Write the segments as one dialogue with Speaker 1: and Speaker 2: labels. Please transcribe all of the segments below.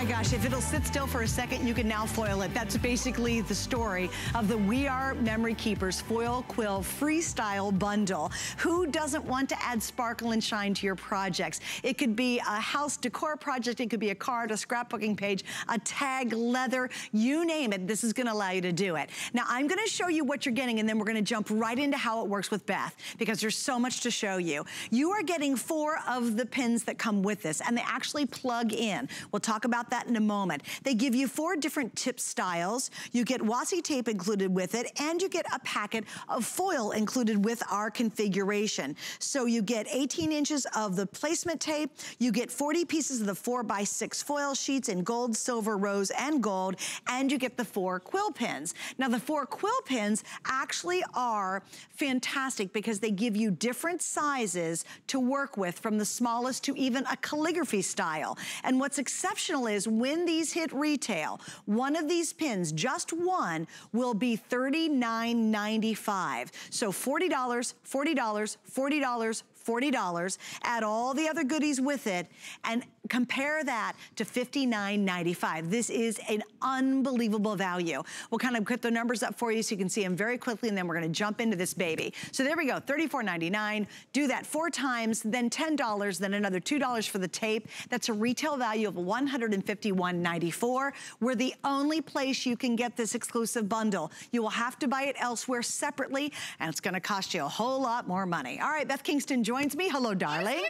Speaker 1: my gosh, if it'll sit still for a second, you can now foil it. That's basically the story of the We R Memory Keepers Foil Quill Freestyle Bundle. Who doesn't want to add sparkle and shine to your projects? It could be a house decor project, it could be a card, a scrapbooking page, a tag, leather, you name it. This is gonna allow you to do it. Now, I'm gonna show you what you're getting and then we're gonna jump right into how it works with Beth because there's so much to show you. You are getting four of the pins that come with this and they actually plug in. We'll talk about that in a moment. They give you four different tip styles. You get washi tape included with it and you get a packet of foil included with our configuration. So you get 18 inches of the placement tape, you get 40 pieces of the four by six foil sheets in gold, silver, rose, and gold, and you get the four quill pins. Now the four quill pins actually are fantastic because they give you different sizes to work with from the smallest to even a calligraphy style. And what's exceptional is when these hit retail, one of these pins, just one, will be $39.95. So $40, $40, $40, $40, add all the other goodies with it, and compare that to $59.95. This is an unbelievable value. We'll kind of put the numbers up for you so you can see them very quickly, and then we're gonna jump into this baby. So there we go, $34.99. Do that four times, then $10, then another $2 for the tape. That's a retail value of $151.94. We're the only place you can get this exclusive bundle. You will have to buy it elsewhere separately, and it's gonna cost you a whole lot more money. All right, Beth Kingston joins me. Hello, darling.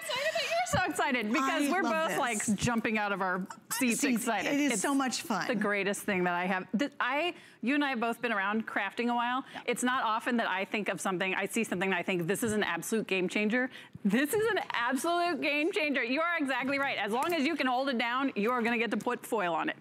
Speaker 1: I'm
Speaker 2: so excited because I we're both this. like jumping out of our seats See, excited.
Speaker 1: It is it's so much fun.
Speaker 2: the greatest thing that I have. I, you and I have both been around crafting a while. Yeah. It's not often that I think of something, I see something and I think this is an absolute game changer. This is an absolute game changer. You are exactly right. As long as you can hold it down, you are gonna get to put foil on it.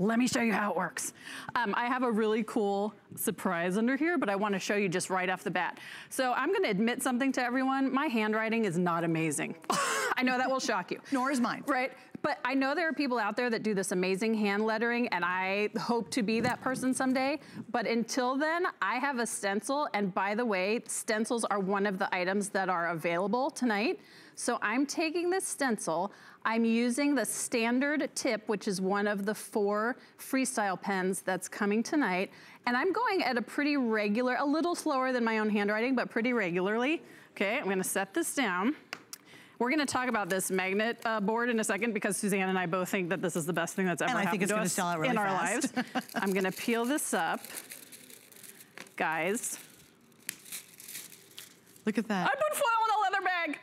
Speaker 2: Let me show you how it works. Um, I have a really cool surprise under here, but I wanna show you just right off the bat. So I'm gonna admit something to everyone. My handwriting is not amazing. I know that will shock you.
Speaker 1: Nor is mine.
Speaker 2: Right? But I know there are people out there that do this amazing hand lettering and I hope to be that person someday. But until then, I have a stencil. And by the way, stencils are one of the items that are available tonight. So I'm taking this stencil, I'm using the standard tip, which is one of the four freestyle pens that's coming tonight. And I'm going at a pretty regular, a little slower than my own handwriting, but pretty regularly. Okay, I'm gonna set this down. We're gonna talk about this magnet uh, board in a second because Suzanne and I both think that this is the best thing that's ever
Speaker 1: and
Speaker 2: happened
Speaker 1: to us really
Speaker 2: in
Speaker 1: fast.
Speaker 2: our lives. I'm gonna peel this up. Guys.
Speaker 1: Look at that.
Speaker 2: I put foil in a leather bag.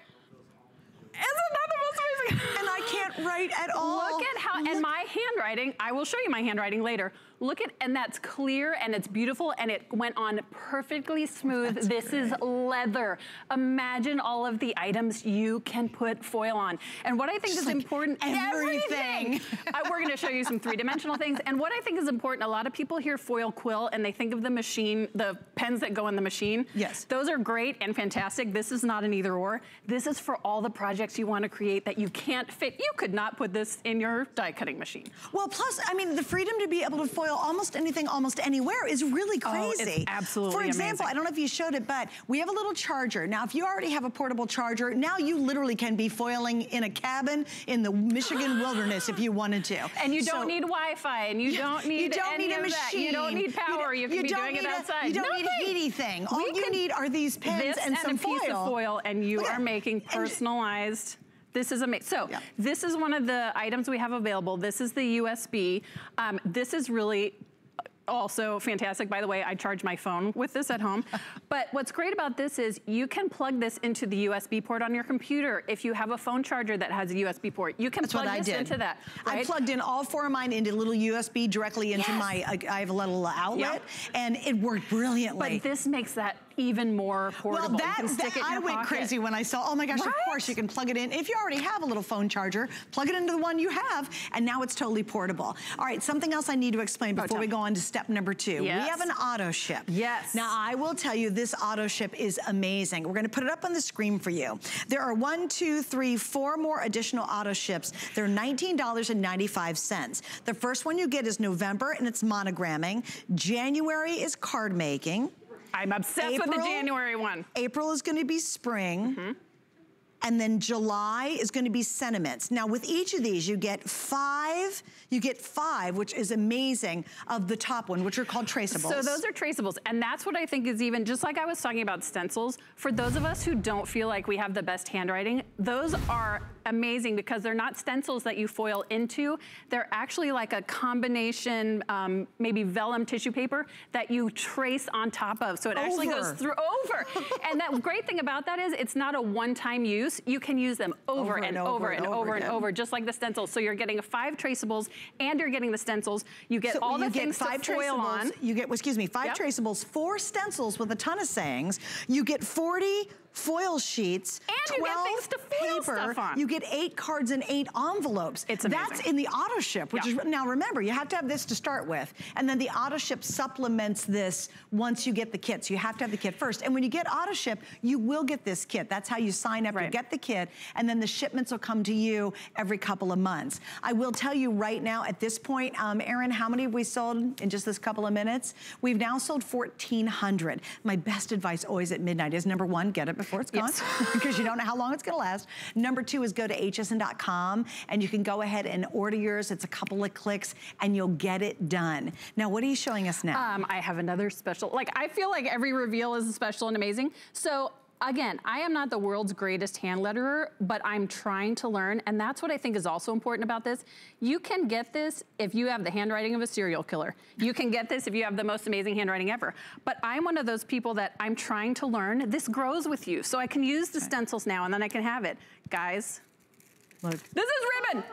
Speaker 2: Isn't that the most amazing?
Speaker 1: Can't write at all.
Speaker 2: Look at how, Look. and my handwriting, I will show you my handwriting later. Look at, and that's clear and it's beautiful and it went on perfectly smooth. That's this is leather. Imagine all of the items you can put foil on. And what I think Just is like important,
Speaker 1: everything. everything.
Speaker 2: I, we're gonna show you some three-dimensional things. And what I think is important, a lot of people hear foil quill and they think of the machine, the pens that go in the machine.
Speaker 1: Yes.
Speaker 2: Those are great and fantastic. This is not an either or. This is for all the projects you wanna create that you can't fit. You could not put this in your die cutting machine.
Speaker 1: Well, plus, I mean, the freedom to be able to foil almost anything, almost anywhere is really oh, crazy.
Speaker 2: Oh, absolutely
Speaker 1: For example,
Speaker 2: amazing.
Speaker 1: I don't know if you showed it, but we have a little charger. Now, if you already have a portable charger, now you literally can be foiling in a cabin in the Michigan wilderness if you wanted to.
Speaker 2: And you don't so, need Wi-Fi, and you don't need
Speaker 1: you don't need a machine.
Speaker 2: That. You don't need power. You, you, you can be doing it outside.
Speaker 1: A, you don't
Speaker 2: Nothing.
Speaker 1: need anything. All we you need are these pens and,
Speaker 2: and
Speaker 1: some
Speaker 2: foil.
Speaker 1: a piece
Speaker 2: of foil, and you are making personalized this is amazing. So
Speaker 1: yeah.
Speaker 2: this is one of the items we have available. This is the USB. Um, this is really also fantastic. By the way, I charge my phone with this at home. but what's great about this is you can plug this into the USB port on your computer. If you have a phone charger that has a USB port, you can
Speaker 1: That's
Speaker 2: plug
Speaker 1: this
Speaker 2: into that. Right?
Speaker 1: I plugged in all four of mine into little USB directly into yes. my, I, I have a little outlet, yep. and it worked brilliantly.
Speaker 2: But this makes that even more portable.
Speaker 1: Well, that, that I went
Speaker 2: pocket.
Speaker 1: crazy when I saw, oh my gosh, right? of course you can plug it in. If you already have a little phone charger, plug it into the one you have, and now it's totally portable. All right, something else I need to explain oh, before oh, we go on to step number two.
Speaker 2: Yes.
Speaker 1: We have an auto ship.
Speaker 2: Yes.
Speaker 1: Now, I will tell you, this auto ship is amazing. We're gonna put it up on the screen for you. There are one, two, three, four more additional auto ships. They're $19.95. The first one you get is November, and it's monogramming. January is card making.
Speaker 2: I'm obsessed April, with the January one.
Speaker 1: April is gonna be spring. Mm -hmm. and then July is gonna be sentiments. Now with each of these, you get five, you get five, which is amazing, of the top one, which are called traceables.
Speaker 2: So those are traceables, and that's what I think is even, just like I was talking about stencils, for those of us who don't feel like we have the best handwriting, those are amazing because they're not stencils that you foil into. They're actually like a combination, um, maybe vellum tissue paper that you trace on top of. So it over. actually goes through over. and that great thing about that is it's not a one-time use. You can use them over, over and, and, over and, and over and over, just like the stencils. So you're getting five traceables and you're getting the stencils. You get so all the things five to foil on.
Speaker 1: You get, excuse me, five yep. traceables, four stencils with a ton of sayings. You get 40 foil sheets,
Speaker 2: and 12 you get things to paper.
Speaker 1: You get eight cards and eight envelopes.
Speaker 2: It's amazing.
Speaker 1: That's in the auto ship, which yeah. is, now remember, you have to have this to start with. And then the auto ship supplements this once you get the kit. So you have to have the kit first. And when you get auto ship, you will get this kit. That's how you sign up. Right. You get the kit, and then the shipments will come to you every couple of months. I will tell you right now, at this point, um, Erin, how many have we sold in just this couple of minutes? We've now sold 1,400. My best advice always at midnight is number one, get it before it's gone yes. because you don't know how long it's gonna last. Number two is go to hsn.com and you can go ahead and order yours. It's a couple of clicks and you'll get it done. Now, what are you showing us now?
Speaker 2: Um, I have another special, like I feel like every reveal is special and amazing. So again, I am not the world's greatest hand letterer, but I'm trying to learn. And that's what I think is also important about this. You can get this if you have the handwriting of a serial killer. You can get this if you have the most amazing handwriting ever. But I'm one of those people that I'm trying to learn. This grows with you. So I can use the stencils now and then I can have it. Guys, Look. this is ribbon.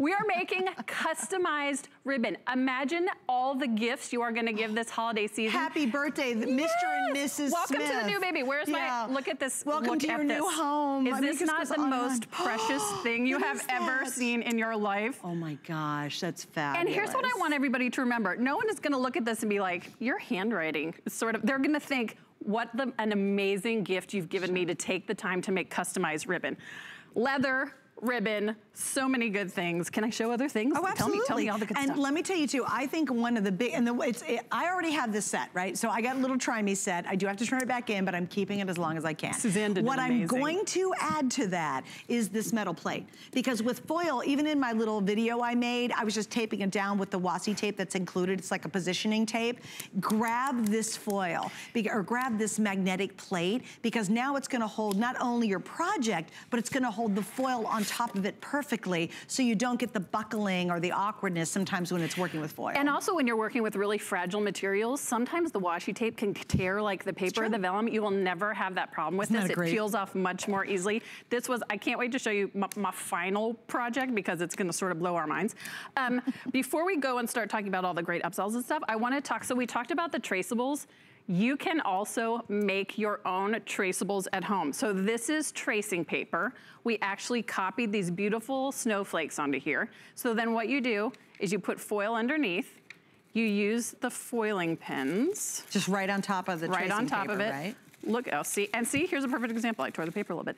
Speaker 2: We are making customized ribbon. Imagine all the gifts you are gonna give this holiday season.
Speaker 1: Happy birthday, yes. Mr. and Mrs.
Speaker 2: Welcome
Speaker 1: Smith.
Speaker 2: to the new baby. Where's yeah. my, look at this.
Speaker 1: Welcome
Speaker 2: look
Speaker 1: to your
Speaker 2: this.
Speaker 1: new home.
Speaker 2: Is
Speaker 1: I
Speaker 2: this not the most precious thing you have ever seen in your life?
Speaker 1: Oh my gosh, that's fabulous.
Speaker 2: And here's what I want everybody to remember. No one is gonna look at this and be like, your handwriting is sort of, they're gonna think, what the, an amazing gift you've given me to take the time to make customized ribbon. Leather, ribbon, so many good things. Can I show other things?
Speaker 1: Oh, absolutely.
Speaker 2: Tell me, tell me all the good
Speaker 1: and
Speaker 2: stuff.
Speaker 1: And let me tell you too, I think one of the big, and the, it's, it, I already have this set, right? So I got a little try me set. I do have to turn it back in, but I'm keeping it as long as I can.
Speaker 2: Suzanne did
Speaker 1: What
Speaker 2: I'm
Speaker 1: going to add to that is this metal plate. Because with foil, even in my little video I made, I was just taping it down with the washi tape that's included. It's like a positioning tape. Grab this foil, or grab this magnetic plate, because now it's gonna hold not only your project, but it's gonna hold the foil on top of it perfectly so you don't get the buckling or the awkwardness sometimes when it's working with foil.
Speaker 2: And also when you're working with really fragile materials, sometimes the washi tape can tear like the paper or the vellum. You will never have that problem with Isn't this. It peels off much more easily. This was, I can't wait to show you my, my final project because it's gonna sort of blow our minds. Um, before we go and start talking about all the great upsells and stuff, I wanna talk, so we talked about the traceables. You can also make your own traceables at home. So this is tracing paper. We actually copied these beautiful snowflakes onto here. So then what you do is you put foil underneath, you use the foiling pins.
Speaker 1: Just right on top of the
Speaker 2: Right on top
Speaker 1: paper,
Speaker 2: of it.
Speaker 1: Right?
Speaker 2: Look, oh, see, and see, here's a perfect example. I tore the paper a little bit.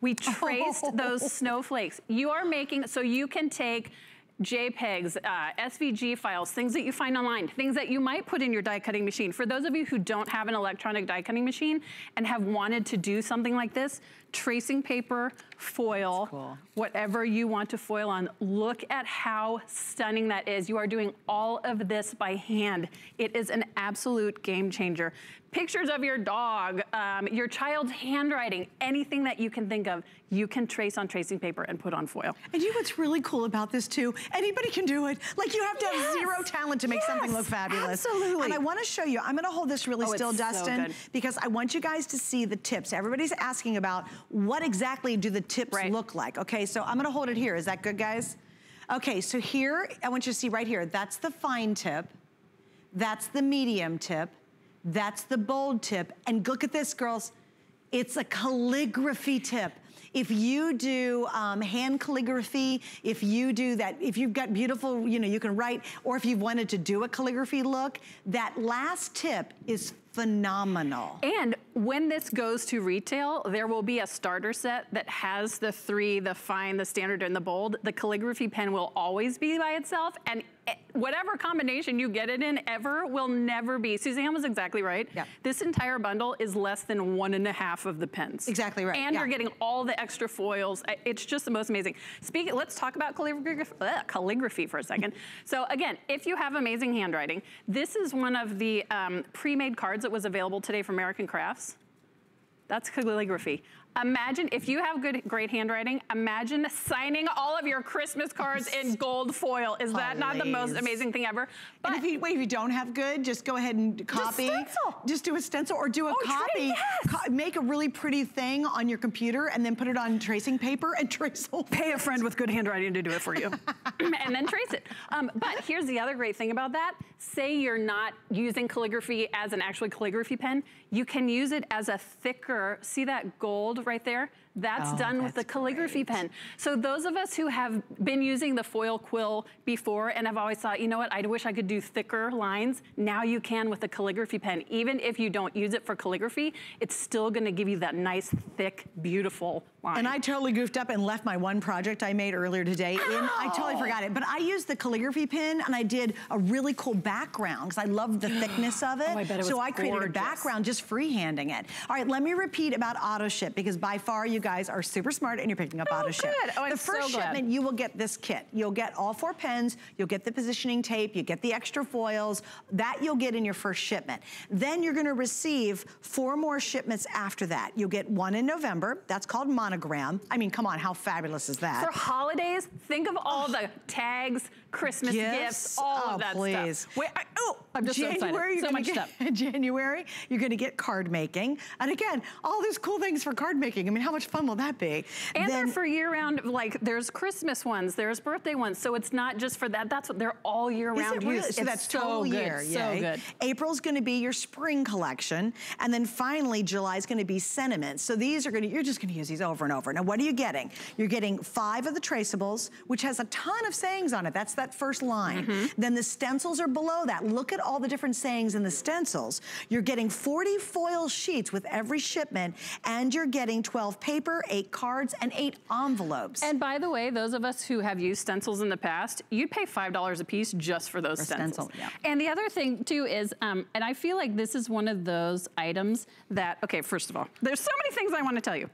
Speaker 2: We traced those snowflakes. You are making, so you can take JPEGs, uh, SVG files, things that you find online, things that you might put in your die cutting machine. For those of you who don't have an electronic die cutting machine and have wanted to do something like this, tracing paper, foil, cool. whatever you want to foil on, look at how stunning that is. You are doing all of this by hand. It is an absolute game changer pictures of your dog, um, your child's handwriting, anything that you can think of, you can trace on tracing paper and put on foil.
Speaker 1: And you know what's really cool about this too? Anybody can do it. Like you have to yes. have zero talent to make yes. something look fabulous.
Speaker 2: Absolutely.
Speaker 1: And I wanna show you, I'm gonna hold this really oh, still, Dustin, so because I want you guys to see the tips. Everybody's asking about what exactly do the tips right. look like. Okay, so I'm gonna hold it here. Is that good, guys? Okay, so here, I want you to see right here, that's the fine tip. That's the medium tip. That's the bold tip. And look at this, girls. It's a calligraphy tip. If you do um, hand calligraphy, if you do that, if you've got beautiful, you know, you can write, or if you've wanted to do a calligraphy look, that last tip is phenomenal.
Speaker 2: And when this goes to retail, there will be a starter set that has the three, the fine, the standard, and the bold. The calligraphy pen will always be by itself, and whatever combination you get it in ever will never be. Suzanne was exactly right.
Speaker 1: Yeah.
Speaker 2: This entire bundle is less than one and a half of the pens.
Speaker 1: Exactly right.
Speaker 2: And
Speaker 1: yeah.
Speaker 2: you're getting all the extra foils. It's just the most amazing. Speaking, let's talk about calligraphy, uh, calligraphy for a second. so again, if you have amazing handwriting, this is one of the um, pre-made cards that was available today from American Crafts. That's calligraphy. Imagine, if you have good, great handwriting, imagine signing all of your Christmas cards in gold foil. Is that not the most amazing thing ever?
Speaker 1: But and if you, wait, if you don't have good, just go ahead and copy.
Speaker 2: Just stencil.
Speaker 1: Just do a stencil or do a
Speaker 2: oh,
Speaker 1: copy.
Speaker 2: Yes.
Speaker 1: Co make a really pretty thing on your computer and then put it on tracing paper and trace it.
Speaker 2: Pay a friend with good handwriting to do it for you. and then trace it. Um, but here's the other great thing about that. Say you're not using calligraphy as an actual calligraphy pen. You can use it as a thicker, see that gold right there? That's oh, done that's with the calligraphy great. pen. So those of us who have been using the foil quill before and have always thought, you know what, I wish I could do thicker lines, now you can with the calligraphy pen. Even if you don't use it for calligraphy, it's still gonna give you that nice, thick, beautiful line.
Speaker 1: And I totally goofed up and left my one project I made earlier today Ow. in. I totally forgot it. But I used the calligraphy pen and I did a really cool background because I love the thickness of it.
Speaker 2: Oh, I bet it
Speaker 1: so I created a background just freehanding it. All right, let me repeat about auto ship because by far you guys are super smart and you're picking up
Speaker 2: oh,
Speaker 1: auto ship.
Speaker 2: Good. Oh,
Speaker 1: the
Speaker 2: I'm
Speaker 1: first
Speaker 2: so
Speaker 1: shipment, you will get this kit. You'll get all four pens, you'll get the positioning tape, you get the extra foils. That you'll get in your first shipment. Then you're gonna receive four more shipments after that. You'll get one in November, that's called Monogram. I mean, come on, how fabulous is that?
Speaker 2: For holidays, think of all oh. the tags, Christmas gifts, gifts all
Speaker 1: oh,
Speaker 2: of that
Speaker 1: please.
Speaker 2: stuff. Wait, I, oh, I'm just
Speaker 1: January,
Speaker 2: so, so much
Speaker 1: get,
Speaker 2: stuff.
Speaker 1: January, you're gonna get card making. And again, all these cool things for card making. I mean, how much fun will that be?
Speaker 2: And then, they're for year round, like there's Christmas ones, there's birthday ones. So it's not just for that, that's what they're all year round
Speaker 1: really?
Speaker 2: use.
Speaker 1: So
Speaker 2: it's
Speaker 1: that's
Speaker 2: so
Speaker 1: total
Speaker 2: good,
Speaker 1: year.
Speaker 2: So
Speaker 1: yay.
Speaker 2: good.
Speaker 1: April's gonna be your spring collection. And then finally, July's gonna be sentiments. So these are gonna, you're just gonna use these over and over. Now, what are you getting? You're getting five of the traceables, which has a ton of sayings on it. That's that first line. Mm -hmm. Then the stencils are below that. Look at all the different sayings in the stencils. You're getting 40 foil sheets with every shipment, and you're getting 12 paper, eight cards, and eight envelopes.
Speaker 2: And by the way, those of us who have used stencils in the past, you'd pay $5 a piece just for those for stencils. Stencil, yeah. And the other thing too is, um, and I feel like this is one of those items that, okay, first of all, there's so many things I want to tell you.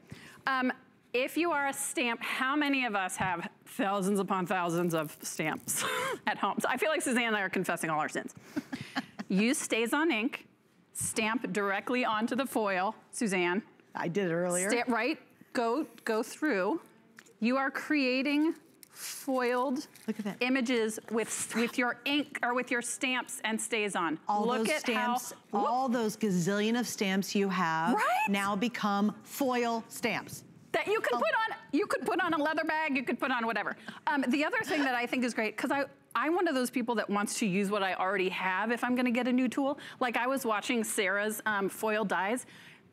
Speaker 2: Um, if you are a stamp, how many of us have thousands upon thousands of stamps at home? So I feel like Suzanne and I are confessing all our sins. Use StazOn ink, stamp directly onto the foil, Suzanne.
Speaker 1: I did it earlier.
Speaker 2: Stamp, right, go, go through. You are creating foiled images with with your ink or with your stamps and StazOn.
Speaker 1: All
Speaker 2: Look
Speaker 1: those stamps, how, all those gazillion of stamps you have
Speaker 2: right?
Speaker 1: now become foil stamps
Speaker 2: that you could oh. put on, you could put on a leather bag, you could put on whatever. Um, the other thing that I think is great, because I, I'm one of those people that wants to use what I already have if I'm gonna get a new tool. Like I was watching Sarah's um, foil dies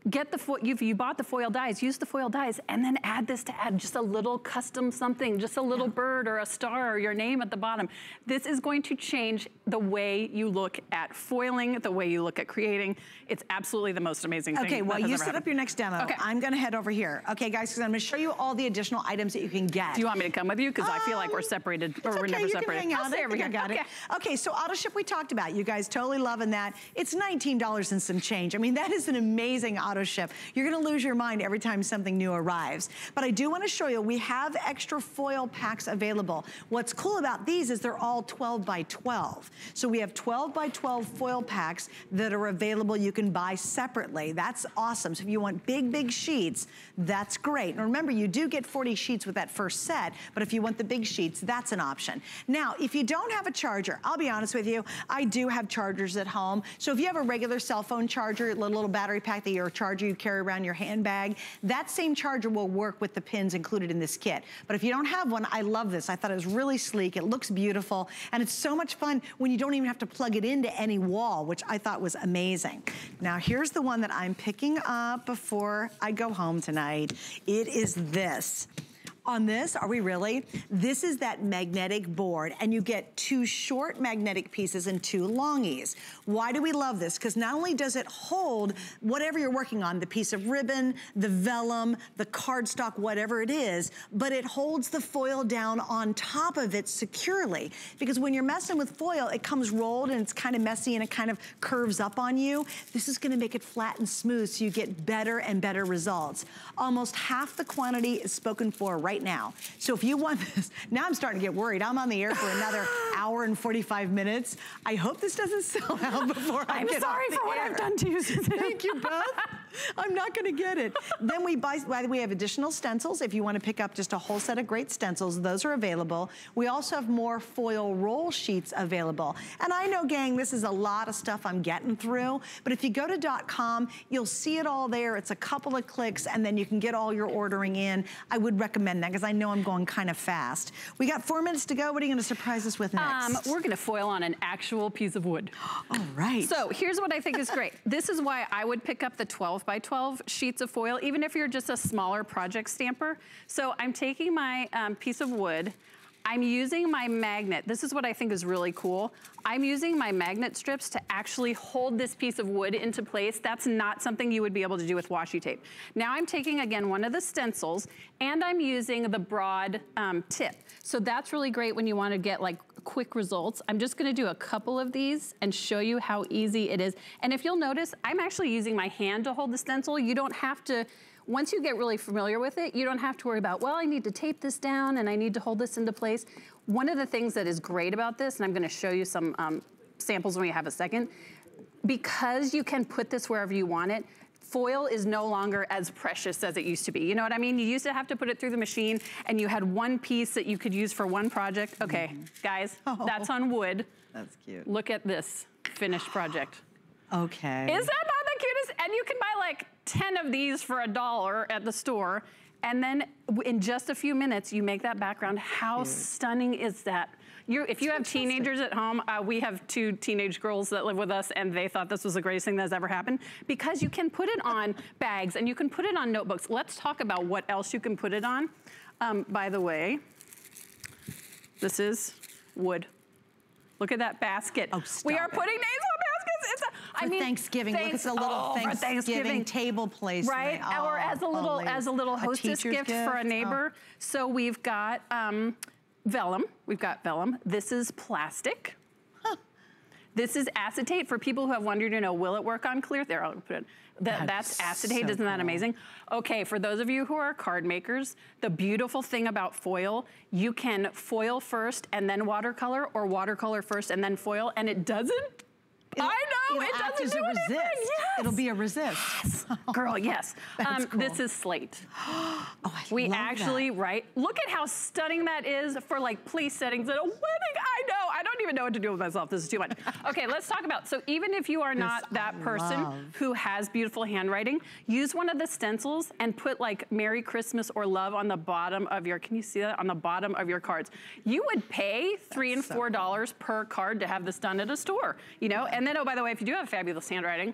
Speaker 2: get the foil, if you bought the foil dies, use the foil dies and then add this to add just a little custom something, just a little yeah. bird or a star or your name at the bottom. This is going to change the way you look at foiling, the way you look at creating. It's absolutely the most amazing
Speaker 1: thing
Speaker 2: Okay,
Speaker 1: well you set up your next demo.
Speaker 2: Okay.
Speaker 1: I'm gonna head over here. Okay guys, because I'm gonna show you all the additional items that you can get.
Speaker 2: Do you want me to come with you? Because um, I feel like we're um, separated, or
Speaker 1: we're
Speaker 2: okay, never
Speaker 1: you
Speaker 2: separated.
Speaker 1: Can hang out.
Speaker 2: I'll stay over here.
Speaker 1: I Got
Speaker 2: okay.
Speaker 1: it. Okay, so auto ship we talked about. You guys totally loving that. It's $19 and some change. I mean, that is an amazing auto ship. You're gonna lose your mind every time something new arrives. But I do wanna show you, we have extra foil packs available. What's cool about these is they're all 12 by 12. So we have 12 by 12 foil packs that are available you can buy separately. That's awesome. So if you want big, big sheets, that's great. And remember, you do get 40 sheets with that first set, but if you want the big sheets, that's an option. Now, if you don't have a charger, I'll be honest with you, I do have chargers at home. So if you have a regular cell phone charger, a little battery pack that you're a charger you carry around your handbag, that same charger will work with the pins included in this kit. But if you don't have one, I love this. I thought it was really sleek. It looks beautiful. And it's so much fun when you don't even have to plug it into any wall, which I thought was amazing. Now, here's the one that I'm picking up before I go home tonight. It is this. On this, are we really? This is that magnetic board and you get two short magnetic pieces and two longies. Why do we love this? Because not only does it hold whatever you're working on, the piece of ribbon, the vellum, the cardstock, whatever it is, but it holds the foil down on top of it securely. Because when you're messing with foil, it comes rolled and it's kind of messy and it kind of curves up on you. This is gonna make it flat and smooth so you get better and better results. Almost half the quantity is spoken for right now. So if you want this, now I'm starting to get worried. I'm on the air for another hour and 45 minutes. I hope this doesn't sell out before I
Speaker 2: I'm
Speaker 1: get
Speaker 2: sorry
Speaker 1: off
Speaker 2: for what
Speaker 1: air.
Speaker 2: I've done to you.
Speaker 1: Thank you, Beth. I'm not gonna get it. then we buy, by the way, we have additional stencils. If you wanna pick up just a whole set of great stencils, those are available. We also have more foil roll sheets available. And I know, gang, this is a lot of stuff I'm getting through, but if you go to dot .com, you'll see it all there. It's a couple of clicks, and then you can get all your ordering in. I would recommend that, because I know I'm going kind of fast. We got four minutes to go. What are you gonna surprise us with
Speaker 2: Um,
Speaker 1: next?
Speaker 2: we're gonna foil on an actual piece of wood.
Speaker 1: all right.
Speaker 2: So here's what I think is great. this is why I would pick up the 12 by 12 sheets of foil, even if you're just a smaller project stamper. So I'm taking my um, piece of wood, I'm using my magnet. This is what I think is really cool. I'm using my magnet strips to actually hold this piece of wood into place. That's not something you would be able to do with washi tape. Now I'm taking, again, one of the stencils, and I'm using the broad um, tip. So that's really great when you wanna get like quick results. I'm just gonna do a couple of these and show you how easy it is. And if you'll notice, I'm actually using my hand to hold the stencil. You don't have to, once you get really familiar with it, you don't have to worry about, well, I need to tape this down and I need to hold this into place. One of the things that is great about this, and I'm gonna show you some um, samples when we have a second, because you can put this wherever you want it, foil is no longer as precious as it used to be. You know what I mean? You used to have to put it through the machine and you had one piece that you could use for one project. Okay,
Speaker 1: Mm-hmm.
Speaker 2: guys,
Speaker 1: Oh.
Speaker 2: that's on wood.
Speaker 1: That's cute.
Speaker 2: Look at this finished project.
Speaker 1: Okay.
Speaker 2: Is that not the cutest? And you can buy like 10 of these for a dollar at the store. And then in just a few minutes, you make that background. How stunning is that? you if you have teenagers at home, uh, we have two teenage girls that live with us and they thought this was the greatest thing that's ever happened because you can put it on bags and you can put it on notebooks. Let's talk about what else you can put it on. Um, by the way, this is wood. Look at that basket.
Speaker 1: Oh,
Speaker 2: we are
Speaker 1: it.
Speaker 2: putting names on baskets. It's a, I mean,
Speaker 1: Thanksgiving, look,
Speaker 2: thanks-
Speaker 1: it's a little
Speaker 2: oh, for
Speaker 1: Thanksgiving, table placement.
Speaker 2: right?
Speaker 1: Oh,
Speaker 2: or as a little
Speaker 1: please.
Speaker 2: as a little hostess
Speaker 1: teacher's
Speaker 2: gift, for a
Speaker 1: Oh.
Speaker 2: neighbor. So we've got um, vellum. We've got vellum. This is plastic. This is acetate for people who have wondered, you know, will it work on clear? There, I'll put it. That,
Speaker 1: That's
Speaker 2: that's acetate,
Speaker 1: so
Speaker 2: isn't that
Speaker 1: cool.
Speaker 2: amazing? Okay, for those of you who are card makers, the beautiful thing about foil, you can foil first and then watercolor, or watercolor first and then foil, and it doesn't.
Speaker 1: It'll-
Speaker 2: I know,
Speaker 1: it'll
Speaker 2: it
Speaker 1: act
Speaker 2: doesn't
Speaker 1: as
Speaker 2: do
Speaker 1: a resist.
Speaker 2: Yes.
Speaker 1: It'll be a resist. Yes.
Speaker 2: Girl, yes.
Speaker 1: That's
Speaker 2: Um, This is slate.
Speaker 1: Oh, I
Speaker 2: We actually,
Speaker 1: that.
Speaker 2: right? Look at how stunning that is for like place settings at a wedding. I know. I don't even know what to do with myself. This is too much. Okay, let's talk about. So even if you are not
Speaker 1: I
Speaker 2: that person
Speaker 1: love.
Speaker 2: who has beautiful handwriting, use one of the stencils and put like Merry Christmas or love on the bottom of your. Can you see that on the bottom of your cards? You would pay three and
Speaker 1: so
Speaker 2: four dollars per card to have this done at a store. You know, and then oh by the way, if you do have fabulous handwriting,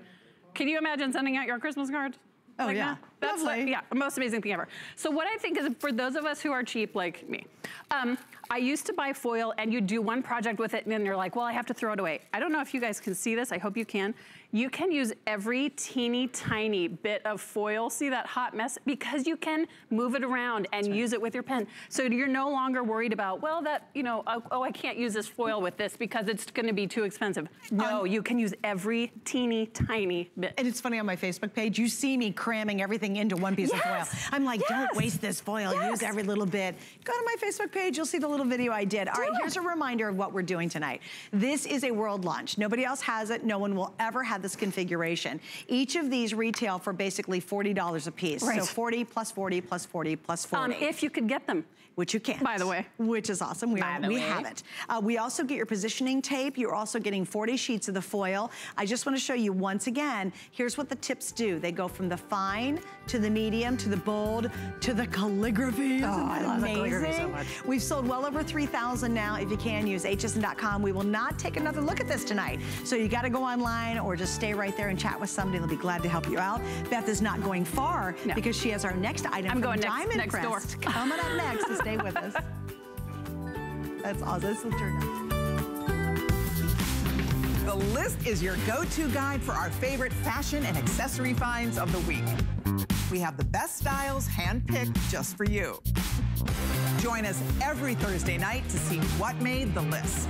Speaker 2: can you imagine sending out your Christmas card?
Speaker 1: Oh,
Speaker 2: like
Speaker 1: yeah.
Speaker 2: that? That's like,
Speaker 1: Lovely.
Speaker 2: yeah, most amazing thing ever. So what I think is for those of us who are cheap like me, um, I used to buy foil and you do one project with it and then you're like, well, I have to throw it away. I don't know if you guys can see this. I hope you can. You can use every teeny tiny bit of foil. See that hot mess? Because you can move it around and use it with your pen. So you're no longer worried about, well, that, you know, oh, oh, I can't use this foil with this because it's gonna be too expensive. No, you can use every teeny tiny bit.
Speaker 1: And it's funny on my Facebook page, you see me cramming everything into one piece
Speaker 2: Yes,
Speaker 1: of foil. I'm like,
Speaker 2: yes,
Speaker 1: don't waste this foil, use every little bit. Go to my Facebook page, you'll see the little video I did. All right,
Speaker 2: it.
Speaker 1: here's a reminder of what we're doing tonight. This is a world launch. Nobody else has it. No one will ever have this configuration. Each of these retail for basically $40 a piece.
Speaker 2: Right.
Speaker 1: So 40 plus 40 plus 40 plus 40.
Speaker 2: Um, if you could get them.
Speaker 1: which you can.
Speaker 2: By the way.
Speaker 1: Which is awesome. We, are,
Speaker 2: the
Speaker 1: we
Speaker 2: way.
Speaker 1: have it. Uh, we also get your positioning tape. You're also getting 40 sheets of the foil. I just want to show you once again, here's what the tips do. They go from the fine to the medium to the bold to the calligraphy.
Speaker 2: Oh, I love the
Speaker 1: amazing?
Speaker 2: calligraphy so much.
Speaker 1: We've sold well over 3,000 now. If you can, use hsn.com. We will not take another look at this tonight. So you got to go online or just stay right there and chat with somebody. They'll be glad to help you out. Beth is not going far no. because she has our next item
Speaker 2: I'm going
Speaker 1: Diamond
Speaker 2: next, next door.
Speaker 1: coming up next. So stay with us. That's awesome. This will turn out.
Speaker 3: The list is your go-to guide for our favorite fashion and accessory finds of the week. We have the best styles handpicked just for you. Join us every Thursday night to see what made the list.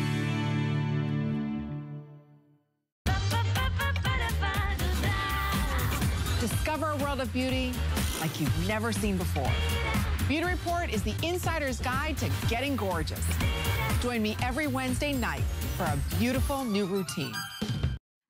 Speaker 4: World of beauty like you've never seen before. Beauty Report is the insider's guide to getting gorgeous. Join me every Wednesday night for a beautiful new routine.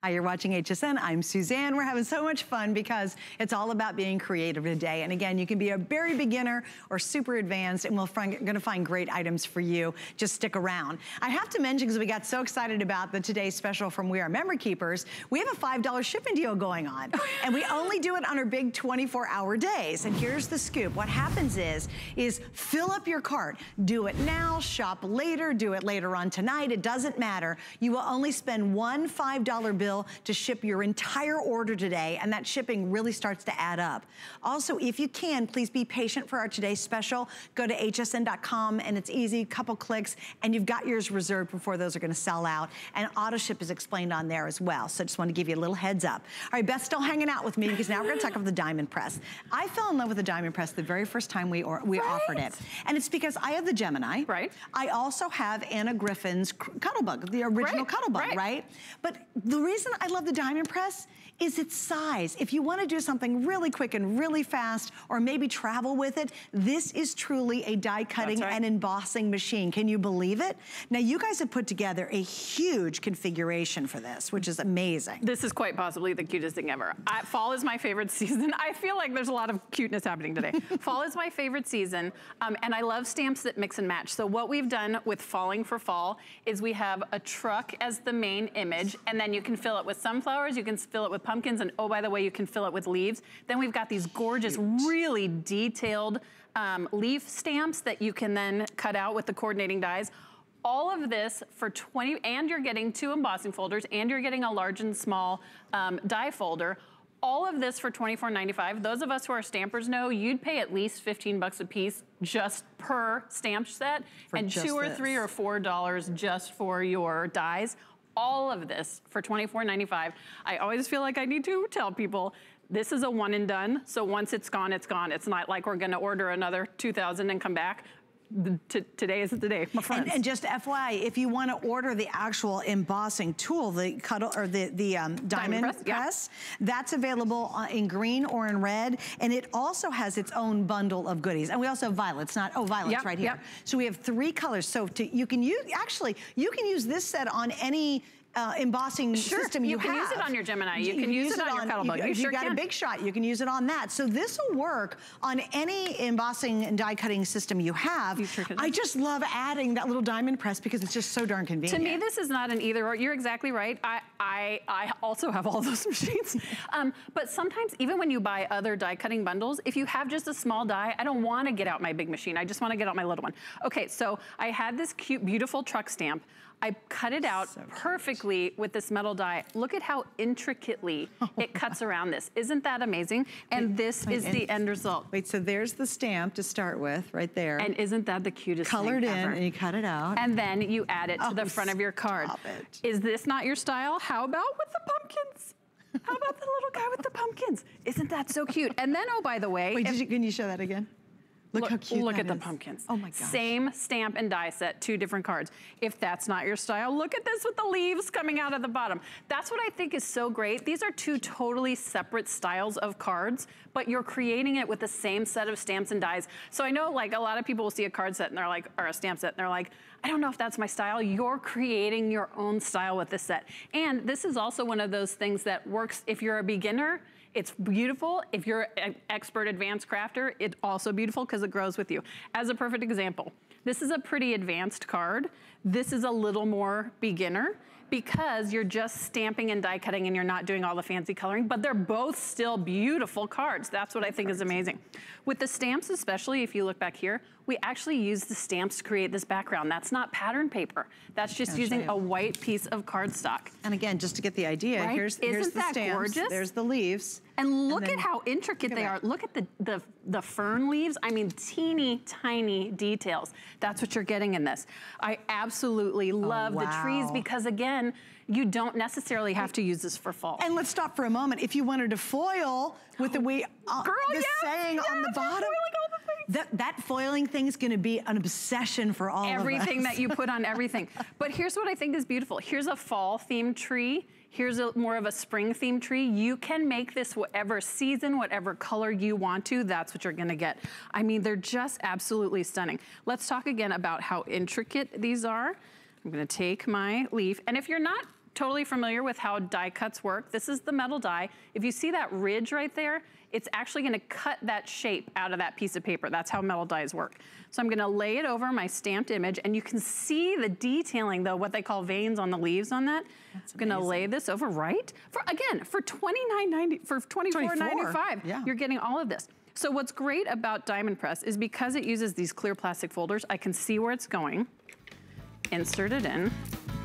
Speaker 1: Hi, you're watching HSN. I'm Suzanne. We're having so much fun because it's all about being creative today. And again, you can be a very beginner or super advanced and we're going to find great items for you. Just stick around. I have to mention, because we got so excited about the today's special from We R Memory Keepers, we have a $5 shipping deal going on. and we only do it on our big 24-hour days. And here's the scoop. What happens is, is fill up your cart. Do it now, shop later, do it later on tonight. It doesn't matter. You will only spend one $5 bill bill to ship your entire order today, and that shipping really starts to add up. Also, if you can, please be patient for our today's special. Go to hsn.com, and it's easy, couple clicks, and you've got yours reserved before those are gonna sell out. And auto ship is explained on there as well, so I just wanna give you a little heads up. All right, Beth's still hanging out with me because now we're gonna talk about the diamond press. I fell in love with the diamond press the very first time we, or, we right. offered it. And it's because I have the Gemini.
Speaker 2: Right.
Speaker 1: I also have Anna Griffin's Cuttlebug, the original right. Cuttlebug, right. right? But the reason reason I love the diamond press is its size. If you wanna do something really quick and really fast, or maybe travel with it, this is truly a die cutting right. and embossing machine. Can you believe it? Now you guys have put together a huge configuration for this, which is amazing.
Speaker 2: This is quite possibly the cutest thing ever. I, fall is my favorite season. I feel like there's a lot of cuteness happening today. fall is my favorite season, um, and I love stamps that mix and match. So what we've done with Falling for Fall is we have a truck as the main image, and then you can fill it with sunflowers, you can fill it with pumpkins, and oh, by the way, you can fill it with leaves. Then we've got these gorgeous, really detailed um, leaf stamps that you can then cut out with the coordinating dies. All of this for 20, and you're getting two embossing folders, and you're getting a large and small um, die folder. All of this for $24.95. Those of us who are stampers know you'd pay at least 15 bucks a piece just per stamp set, for and two or this. three or four dollars just for your dies all of this for $24.95. I always feel like I need to tell people this is a one and done. So once it's gone, it's gone. It's not like we're gonna order another 2,000 and come back. Today is the day, my friends.
Speaker 1: And, and, just FYI, if you want to order the actual embossing tool, the cuddle or the the um, diamond, diamond, press, press yeah. that's available uh, in green or in red, and it also has its own bundle of goodies. And we also have violets, not oh violets yep, right here. Yep. So we have three colors. So to, you can use actually you can use this set on any uh, embossing
Speaker 2: sure.
Speaker 1: system you,
Speaker 2: you
Speaker 1: can
Speaker 2: have. use it on your Gemini. You, you can use, use, it on, on your Cuttlebug.
Speaker 1: You,
Speaker 2: you
Speaker 1: if
Speaker 2: sure
Speaker 1: got
Speaker 2: can.
Speaker 1: a big shot, you can use it on that. So this will work on any embossing and die cutting system you have. You sure I just love adding that little diamond press because it's just so darn convenient.
Speaker 2: To me, this is not an either or. You're exactly right. I, I, I also have all those machines. um, but sometimes, even when you buy other die cutting bundles, if you have just a small die, I don't want to get out my big machine. I just want to get out my little one. Okay, so I had this cute, beautiful truck stamp. I cut it out so perfectly with this metal die. Look at how intricately oh, it cuts wow. around this. Isn't that amazing? And wait, this wait, is and the end result.
Speaker 1: Wait, so there's the stamp to start with, right there.
Speaker 2: And isn't that the cutest
Speaker 1: Colored in,
Speaker 2: ever?
Speaker 1: and you cut it out.
Speaker 2: And then you add it to oh, the front of your card.
Speaker 1: It.
Speaker 2: Is this not your style? How about with the pumpkins? How about the little guy with the pumpkins? Isn't that so cute? And then, oh, by the way.
Speaker 1: Wait, you, can you show that again? Look, look, how cute
Speaker 2: Look
Speaker 1: at
Speaker 2: the pumpkins.
Speaker 1: Oh my gosh.
Speaker 2: Same stamp and die set, two different cards. If that's not your style, look at this with the leaves coming out of the bottom. That's what I think is so great. These are two totally separate styles of cards, but you're creating it with the same set of stamps and dies. So I know like a lot of people will see a card set and they're like, or a stamp set and they're like, I don't know if that's my style. You're creating your own style with this set. And this is also one of those things that works if you're a beginner, it's beautiful. If you're an expert advanced crafter, it's also beautiful because it grows with you. As a perfect example, this is a pretty advanced card. This is a little more beginner because you're just stamping and die cutting and you're not doing all the fancy coloring, but they're both still beautiful cards. That's what I think is amazing. With the stamps, especially if you look back here, we actually use the stamps to create this background. That's not pattern paper. That's just using a white piece of cardstock.
Speaker 1: And again, just to get the idea,
Speaker 2: right?
Speaker 1: here's,
Speaker 2: Isn't
Speaker 1: here's the
Speaker 2: that
Speaker 1: stamps.
Speaker 2: gorgeous?
Speaker 1: There's the leaves.
Speaker 2: And look
Speaker 1: and
Speaker 2: at how intricate they are. Look at the, the, the fern leaves. I mean, teeny tiny details. That's what you're getting in this. I absolutely love the trees because again, you don't necessarily have to use this for fall.
Speaker 1: And let's stop for a moment. If you wanted to foil with the way uh,
Speaker 2: Girl,
Speaker 1: the
Speaker 2: yes,
Speaker 1: saying on the bottom,
Speaker 2: foiling all the things.
Speaker 1: that that foiling thing's going to be an obsession for all
Speaker 2: everything
Speaker 1: of us.
Speaker 2: Everything that you put on everything. But here's what I think is beautiful. Here's a fall themed tree. Here's a more of a spring themed tree. You can make this whatever season, whatever color you want to, that's what you're gonna get. I mean, they're just absolutely stunning. Let's talk again about how intricate these are. I'm gonna take my leaf, and if you're not totally familiar with how die cuts work, this is the metal die. If you see that ridge right there, it's actually gonna cut that shape out of that piece of paper. That's how metal dies work. So I'm gonna lay it over my stamped image and you can see the detailing though, what they call veins on the leaves on that. I'm gonna lay this over, right? For Again, for $29.90, for $24.95,
Speaker 1: yeah.
Speaker 2: you're getting all of this. So what's great about Diamond Press is because it uses these clear plastic folders, I can see where it's going, insert it in,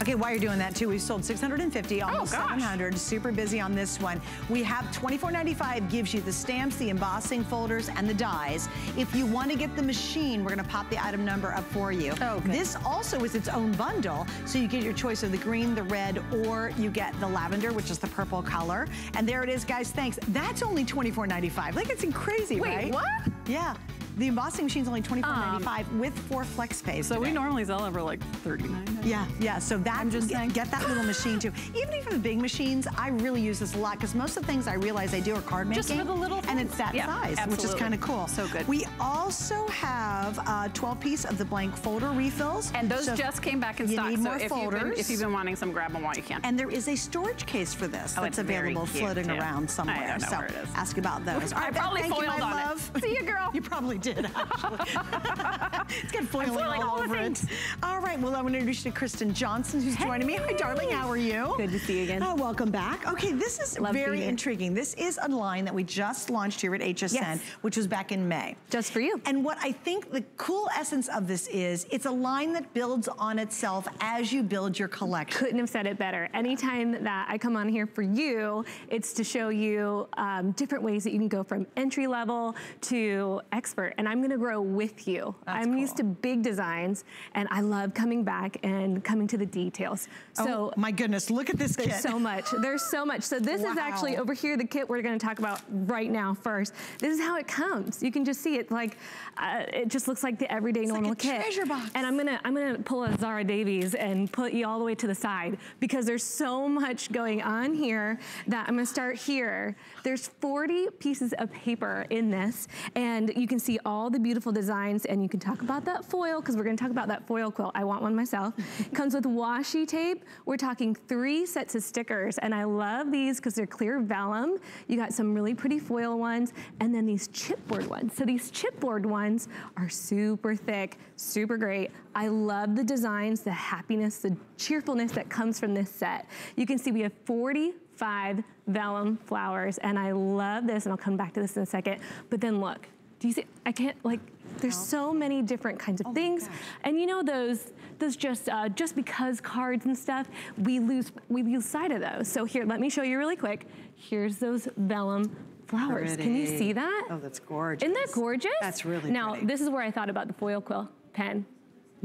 Speaker 1: Okay, while you're doing that too, we've sold 650, almost
Speaker 2: Oh,
Speaker 1: 700. Super busy on this one. We have $24.95 gives you the stamps, the embossing folders, and the dies. If you want to get the machine, we're going to pop the item number up for you.
Speaker 2: Oh, good.
Speaker 1: This also is its own bundle, so you get your choice of the green, the red, or you get the lavender, which is the purple color. And there it is, guys. Thanks. That's only $24.95. Like it's crazy,
Speaker 2: Wait,
Speaker 1: right?
Speaker 2: what?
Speaker 1: Yeah. The embossing machine's only $24.95 with four flex pays.
Speaker 2: So we normally sell it for like 39
Speaker 1: Yeah, yeah. So that
Speaker 2: I'm just
Speaker 1: get,
Speaker 2: saying.
Speaker 1: get that little machine too. Even for the big machines, I really use this a lot because most of the things I realize I do are card making.
Speaker 2: Just for the little
Speaker 1: and it's that
Speaker 2: Yeah,
Speaker 1: size, which is kind of cool.
Speaker 2: So good.
Speaker 1: We also have uh, 12 piece of the blank folder refills.
Speaker 2: And those
Speaker 1: So
Speaker 2: just came back in
Speaker 1: you
Speaker 2: stock.
Speaker 1: need
Speaker 2: so
Speaker 1: more
Speaker 2: if you've, been, if you've been wanting some, grab them while you can.
Speaker 1: and there is a storage case for this
Speaker 2: Oh,
Speaker 1: that's
Speaker 2: it's
Speaker 1: available floating
Speaker 2: too.
Speaker 1: around
Speaker 2: I
Speaker 1: somewhere. so
Speaker 2: is.
Speaker 1: ask about those. All
Speaker 2: I
Speaker 1: right,
Speaker 2: probably
Speaker 1: thank you,
Speaker 2: foiled
Speaker 1: my
Speaker 2: on it. See you, girl.
Speaker 1: You probably did, actually. it's got foiling,
Speaker 2: foiling
Speaker 1: all,
Speaker 2: all
Speaker 1: over it. All right, well, I want to introduce you to Kristen Johnson, who's joining me. Hi, darling. How are you?
Speaker 5: Good to see you again.
Speaker 1: Oh, welcome back. Okay, this is
Speaker 5: Love
Speaker 1: very intriguing. This is a line that we just launched here at HSN,
Speaker 5: Yes.
Speaker 1: which was back in May.
Speaker 5: Just for you.
Speaker 1: And what I think the cool essence of this is, it's a line that builds on itself as you build your collection.
Speaker 5: Couldn't have said it better. Anytime that I come on here for you, it's to show you um, different ways that you can go from entry level to expert. And I'm gonna grow with you.
Speaker 1: That's
Speaker 5: I'm used to big designs and I love coming back and coming to the details. So
Speaker 1: oh, my goodness, look at this kit.
Speaker 5: There's so much. There's so much. So this is actually over here, the kit we're gonna talk about right now first. This is how it comes. You can just see it like, uh, it just looks like the everyday
Speaker 1: like
Speaker 5: normal
Speaker 1: a
Speaker 5: kit.
Speaker 1: treasure box.
Speaker 5: And I'm gonna, I'm gonna pull a Sara Davies and put you all the way to the side because there's so much going on here that I'm gonna start here. There's 40 pieces of paper in this and you can see all the beautiful designs and you can talk about that foil because we're gonna talk about that foil quill. I want one myself. Comes with washi tape. We're talking three sets of stickers and I love these because they're clear vellum. You got some really pretty foil ones and then these chipboard ones. So these chipboard ones are super thick, super great. I love the designs, the happiness, the cheerfulness that comes from this set. You can see we have 45 vellum flowers and I love this and I'll come back to this in a second. But then look, do you see, I can't like, there's so many different kinds of things. And you know those, those just, uh, just because cards and stuff, we lose, we lose sight of those. So here, let me show you really quick. Here's those vellum flowers. Can you see that?
Speaker 1: Oh, that's gorgeous.
Speaker 5: Isn't that gorgeous?
Speaker 1: That's really
Speaker 5: Now,
Speaker 1: pretty.
Speaker 5: this is where I thought about the foil quill pen.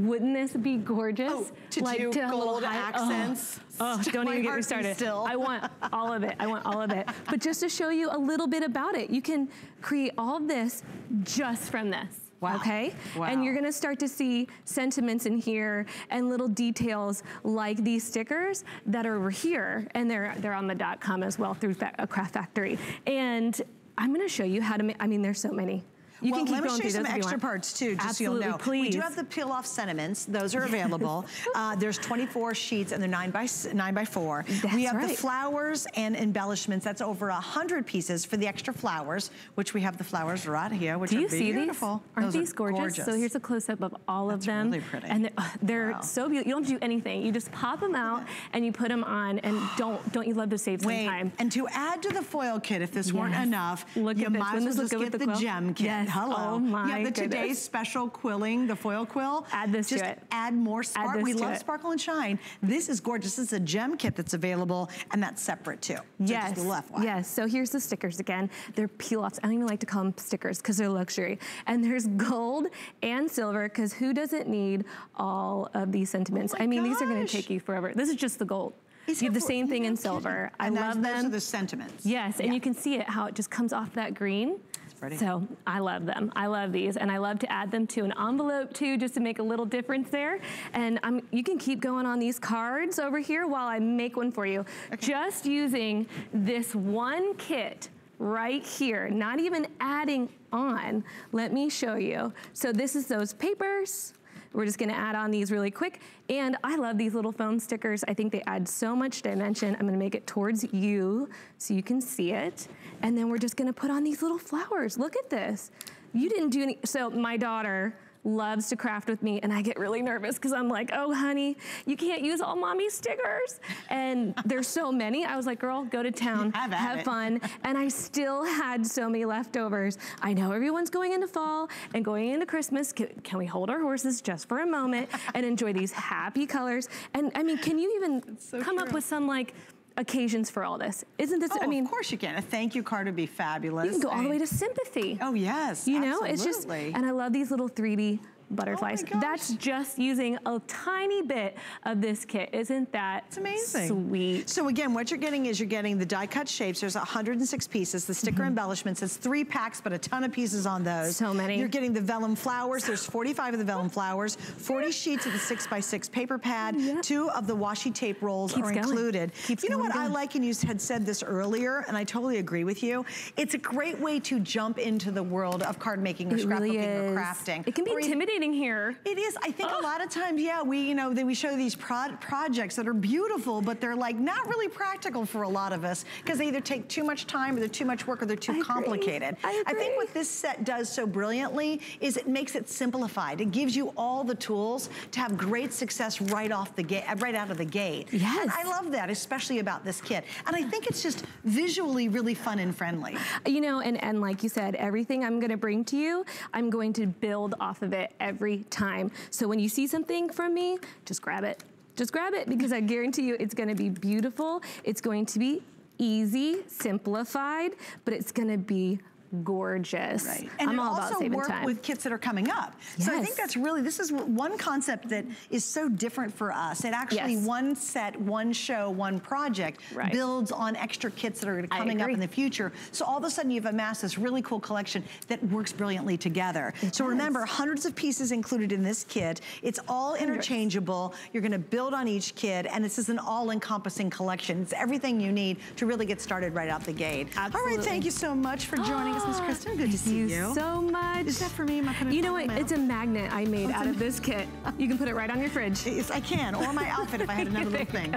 Speaker 5: Wouldn't this be gorgeous?
Speaker 1: Oh, to do
Speaker 5: have a little
Speaker 1: gold
Speaker 5: high- oh,
Speaker 1: accents.
Speaker 5: Oh, don't even get me started.
Speaker 1: still.
Speaker 5: I want all of it. I want all of it. But just to show you a little bit about it, you can create all of this just from this.
Speaker 1: Wow.
Speaker 5: Okay?
Speaker 1: Wow.
Speaker 5: And you're gonna start to see sentiments in here and little details like these stickers that are over here, and they're they're on the dot com as well through uh, Craft Factory. And I'm gonna show you how to make, I mean, there's so many. You
Speaker 1: well,
Speaker 5: can keep
Speaker 1: let me show you some
Speaker 5: if you
Speaker 1: extra parts too, just
Speaker 5: Absolutely,
Speaker 1: so you'll know.
Speaker 5: please.
Speaker 1: We do have the peel off sentiments. Those are available. uh, there's 24 sheets and they're nine by nine by four.
Speaker 5: That's
Speaker 1: we have the flowers and embellishments. That's over a hundred pieces for the extra flowers, which we have the flowers right here, which
Speaker 5: Do
Speaker 1: are
Speaker 5: you see
Speaker 1: beautiful.
Speaker 5: these? Aren't
Speaker 1: Those are
Speaker 5: these gorgeous? So here's a close-up of all
Speaker 1: That's
Speaker 5: of them.
Speaker 1: really pretty.
Speaker 5: And they're, uh, they're
Speaker 1: Wow.
Speaker 5: so beautiful. You don't do anything. You just pop them out and you put them on and don't, don't you love to save some
Speaker 1: Wait,
Speaker 5: time?
Speaker 1: and to add to the foil kit, if this weren't enough,
Speaker 5: Look
Speaker 1: you
Speaker 5: at this.
Speaker 1: might
Speaker 5: Wouldn't
Speaker 1: as well just get the,
Speaker 5: the
Speaker 1: gem kit.
Speaker 5: Yes.
Speaker 1: Hello.
Speaker 5: Oh my
Speaker 1: You have the
Speaker 5: goodness.
Speaker 1: today's special quilling, the foil quill.
Speaker 5: Add this to
Speaker 1: just
Speaker 5: it.
Speaker 1: add more spark.
Speaker 5: this
Speaker 1: We love
Speaker 5: it.
Speaker 1: sparkle and shine. This is gorgeous. This is a gem kit that's available, and that's separate too. So
Speaker 5: Yes,
Speaker 1: just a little FYI.
Speaker 5: yes. So here's the stickers again. They're peel-offs. I don't even like to call them stickers because they're luxury. And there's gold and silver because who doesn't need all of these sentiments?
Speaker 1: Oh
Speaker 5: I mean, these are going to take you forever. This is just the gold.
Speaker 1: Is
Speaker 5: you have the same thing in silver. I
Speaker 1: those-
Speaker 5: love
Speaker 1: Those
Speaker 5: them.
Speaker 1: are the sentiments.
Speaker 5: Yes, and
Speaker 1: Yeah.
Speaker 5: you can see it how it just comes off that green.
Speaker 1: pretty.
Speaker 5: So I love them. I love these, and I love to add them to an envelope too, just to make a little difference there. And I'm, you can keep going on these cards over here while I make one for you. Just using this one kit right here, not even adding on. Let me show you. So this is those papers. We're just gonna add on these really quick. And I love these little foam stickers. I think they add so much dimension. I'm gonna make it towards you so you can see it. And then we're just gonna put on these little flowers. Look at this. You didn't do any, so my daughter, loves to craft with me and I get really nervous because I'm like, oh honey, you can't use all mommy stickers. And there's so many. I was like, girl, go to town,
Speaker 1: Have
Speaker 5: have fun. And I still had so many leftovers. I know everyone's going into fall and going into Christmas. Can, can we hold our horses just for a moment and enjoy these happy colors? And I mean, can you even
Speaker 1: so
Speaker 5: come up with some like occasions for all this? Isn't this,
Speaker 1: Oh,
Speaker 5: I mean,
Speaker 1: of course you can. A thank you card would be fabulous.
Speaker 5: you can go all the way to sympathy.
Speaker 1: Oh yes,
Speaker 5: You know, it's just, and I love these little 3D butterflies.
Speaker 1: Oh gosh.
Speaker 5: That's just using a tiny bit of this kit. Isn't that
Speaker 1: It's amazing.
Speaker 5: sweet?
Speaker 1: So again, what you're getting is you're getting the die cut shapes. There's 106 pieces. The sticker mm-hmm. embellishments. It's three packs, but a ton of pieces on those.
Speaker 5: So many.
Speaker 1: You're getting the vellum flowers. There's 45 of the vellum flowers. 40 sheets of the six by six paper pad. Two of the washi tape rolls
Speaker 5: Keeps
Speaker 1: are
Speaker 5: going.
Speaker 1: included.
Speaker 5: Keeps
Speaker 1: you know what
Speaker 5: and
Speaker 1: I like, and you had said this earlier, and I totally agree with you. It's a great way to jump into the world of card making or
Speaker 5: It really
Speaker 1: scrapbooking or crafting.
Speaker 5: It can be
Speaker 1: Or even-
Speaker 5: intimidating here.
Speaker 1: it is. I think a lot of times, yeah, we, you know, that we show these pro- projects that are beautiful, but they're like not really practical for a lot of us because they either take too much time or they're too much work or they're too
Speaker 5: I agree.
Speaker 1: complicated.
Speaker 5: I
Speaker 1: think what this set does so brilliantly is it makes it simplified. It gives you all the tools to have great success right off the gate, right out of the gate.
Speaker 5: Yes.
Speaker 1: And I love that, especially about this kit. And I think it's just visually really fun and friendly.
Speaker 5: You know, and, and like you said, everything I'm gonna bring to you, I'm going to build off of it every time. So when you see something from me, just grab it. Just grab it because I guarantee you it's gonna be beautiful. It's going to be easy, simplified, but it's gonna be gorgeous.
Speaker 1: Right. And
Speaker 5: I'm all
Speaker 1: also
Speaker 5: about saving
Speaker 1: work
Speaker 5: time.
Speaker 1: with kits that are coming up. So I think that's really, this is one concept that is so different for us. It actually,
Speaker 5: Yes.
Speaker 1: one set, one show, one project
Speaker 5: Right.
Speaker 1: builds on extra kits that are coming up in the future. So all of a sudden you've amassed this really cool collection that works brilliantly together.
Speaker 5: It
Speaker 1: so
Speaker 5: does.
Speaker 1: remember, hundreds of pieces included in this kit. It's all interchangeable. You're gonna build on each kit and this is an all-encompassing collection. It's everything you need to really get started right out the gate. Absolutely. All right, thank you so much for joining us, Miss Kristen. Good to see
Speaker 5: you
Speaker 1: you.
Speaker 5: so much.
Speaker 1: Is that for me? Am I putting
Speaker 5: You know what?
Speaker 1: my
Speaker 5: It's a magnet I made out of this kit. You can put it right on your fridge.
Speaker 1: Yes, I can, or my outfit if I had another little thing.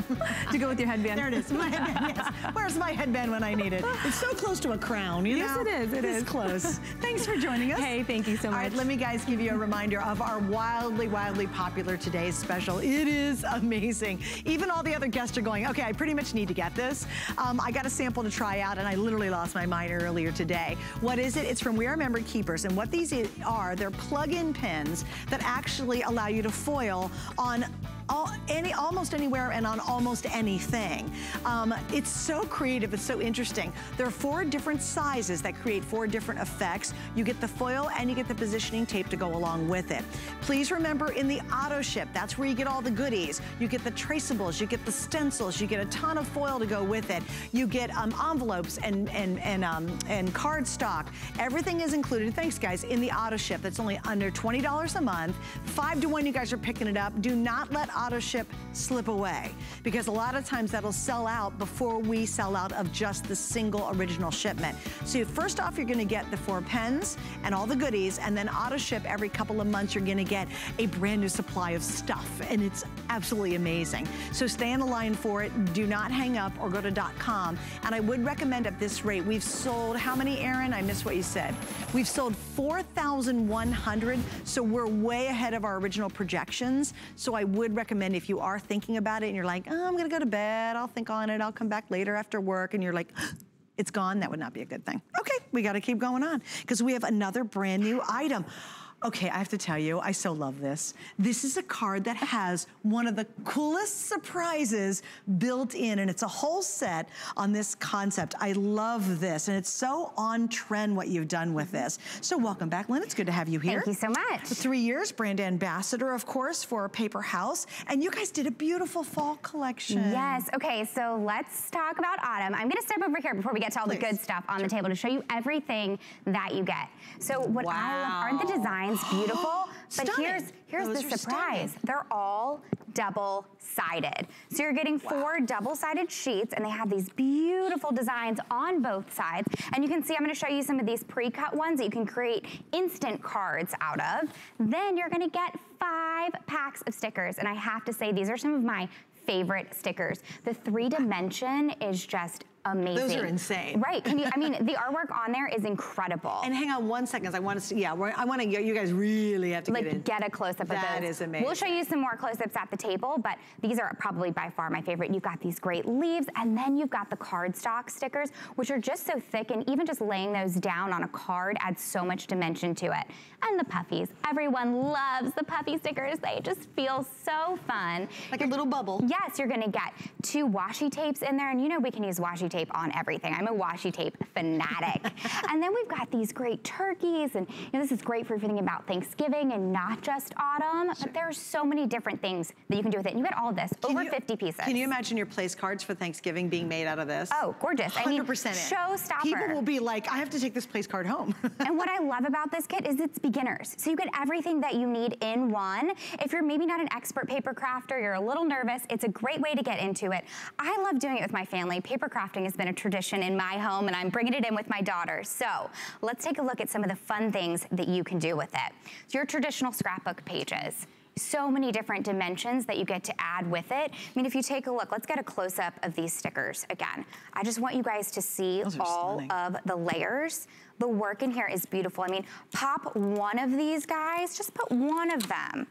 Speaker 5: to go with your headband.
Speaker 1: There it is, my headband, yes. Where's my headband when I need it? It's so close to a crown, you
Speaker 5: Yes,
Speaker 1: know?
Speaker 5: it is, it is.
Speaker 1: close. Thanks for joining us.
Speaker 5: Hey, thank you so much.
Speaker 1: All right, let me guys give you a reminder of our wildly, wildly popular today's special. It is amazing. Even all the other guests are going, okay, I pretty much need to get this. Um, I got a sample to try out and I literally lost my mind earlier today. What is it? It's from We R Memory Keepers. And what these are, they're plug-in pens that actually allow you to foil on all, any, almost anywhere and on almost anything. Um, it's so creative, it's so interesting. There are four different sizes that create four different effects. You get the foil and you get the positioning tape to go along with it. Please remember in the auto ship, that's where you get all the goodies. You get the traceables, you get the stencils, you get a ton of foil to go with it. You get um, envelopes and, and, and, um, and card stock. Everything is included, thanks guys, in the auto ship. That's only under $20 a month. Five to one, you guys are picking it up. Do not let auto ship slip away because a lot of times that'll sell out before we sell out of just the single original shipment. So first off, you're gonna get the four pens and all the goodies and then auto ship every couple of months, you're gonna get a brand new supply of stuff and it's absolutely amazing. So stay on the line for it. Do not hang up or go to dot .com. And I would recommend at this rate, we've sold, how many, Aaron? I missed what you said. We've sold 4,100, so we're way ahead of our original projections. So I would recommend if you are thinking about it and you're like, oh, I'm gonna go to bed, I'll think on it, I'll come back later after work, and you're like, it's gone, that would not be a good thing. Okay, we gotta keep going on, because we have another brand new item. Okay, I have to tell you, I so love this. This is a card that has one of the coolest surprises built in, and it's a whole set on this concept. I love this, and it's so on trend what you've done with mm-hmm. this. So welcome back, Lynn. It's good to have you here.
Speaker 6: Thank you so much.
Speaker 1: Three years, brand ambassador, of course, for Paper House, and you guys did a beautiful fall collection.
Speaker 6: Yes, okay, so let's talk about autumn. I'm gonna step over here before we get to all Please. the good stuff on the table to show you everything that you get. So what wow. I love aren't the designs beautiful. but here's here's Those the surprise. Stunning. They're all double-sided. So you're getting four wow. double-sided sheets and they have these beautiful designs on both sides. And you can see, I'm gonna show you some of these pre-cut ones that you can create instant cards out of. Then you're gonna get five packs of stickers. And I have to say, these are some of my favorite stickers. The three dimension is just amazing.
Speaker 1: Those are insane.
Speaker 6: Right. Can you, I mean, the artwork on there is incredible.
Speaker 1: And hang on one second. I want to see, yeah, I want to you guys really have to
Speaker 6: like,
Speaker 1: get in.
Speaker 6: get a close-up of
Speaker 1: those. That is amazing.
Speaker 6: We'll show you some more close-ups at the table, but these are probably by far my favorite. You've got these great leaves, and then you've got the cardstock stickers, which are just so thick, and even just laying those down on a card adds so much dimension to it. And the puffies. Everyone loves the puffy stickers. They just feel so fun.
Speaker 1: Like a little bubble.
Speaker 6: Yes, you're gonna get two washi tapes in there, and you know we can use washi tape on everything. I'm a washi tape fanatic. and then we've got these great turkeys, and you know, this is great for thinking about Thanksgiving and not just autumn, sure. but there's so many different things that you can do with it. And you get all this, can over you, 50 pieces.
Speaker 1: Can you imagine your place cards for Thanksgiving being made out of this?
Speaker 6: Oh, gorgeous.
Speaker 1: 100%
Speaker 6: I mean,
Speaker 1: showstopper. People will be like, I have to take this place card home.
Speaker 6: and what I love about this kit is it's beginners. So you get everything that you need in one. If you're maybe not an expert paper crafter, you're a little nervous, it's a great way to get into it. I love doing it with my family. Paper crafting has been a tradition in my home and I'm bringing it in with my daughter. So let's take a look at some of the fun things that you can do with it. So your traditional scrapbook pages so many different dimensions that you get to add with it. I mean, if you take a look, let's get a close-up of these stickers again. I just want you guys to see all stunning. of the layers. The work in here is beautiful. I mean, pop one of these guys, just put one of them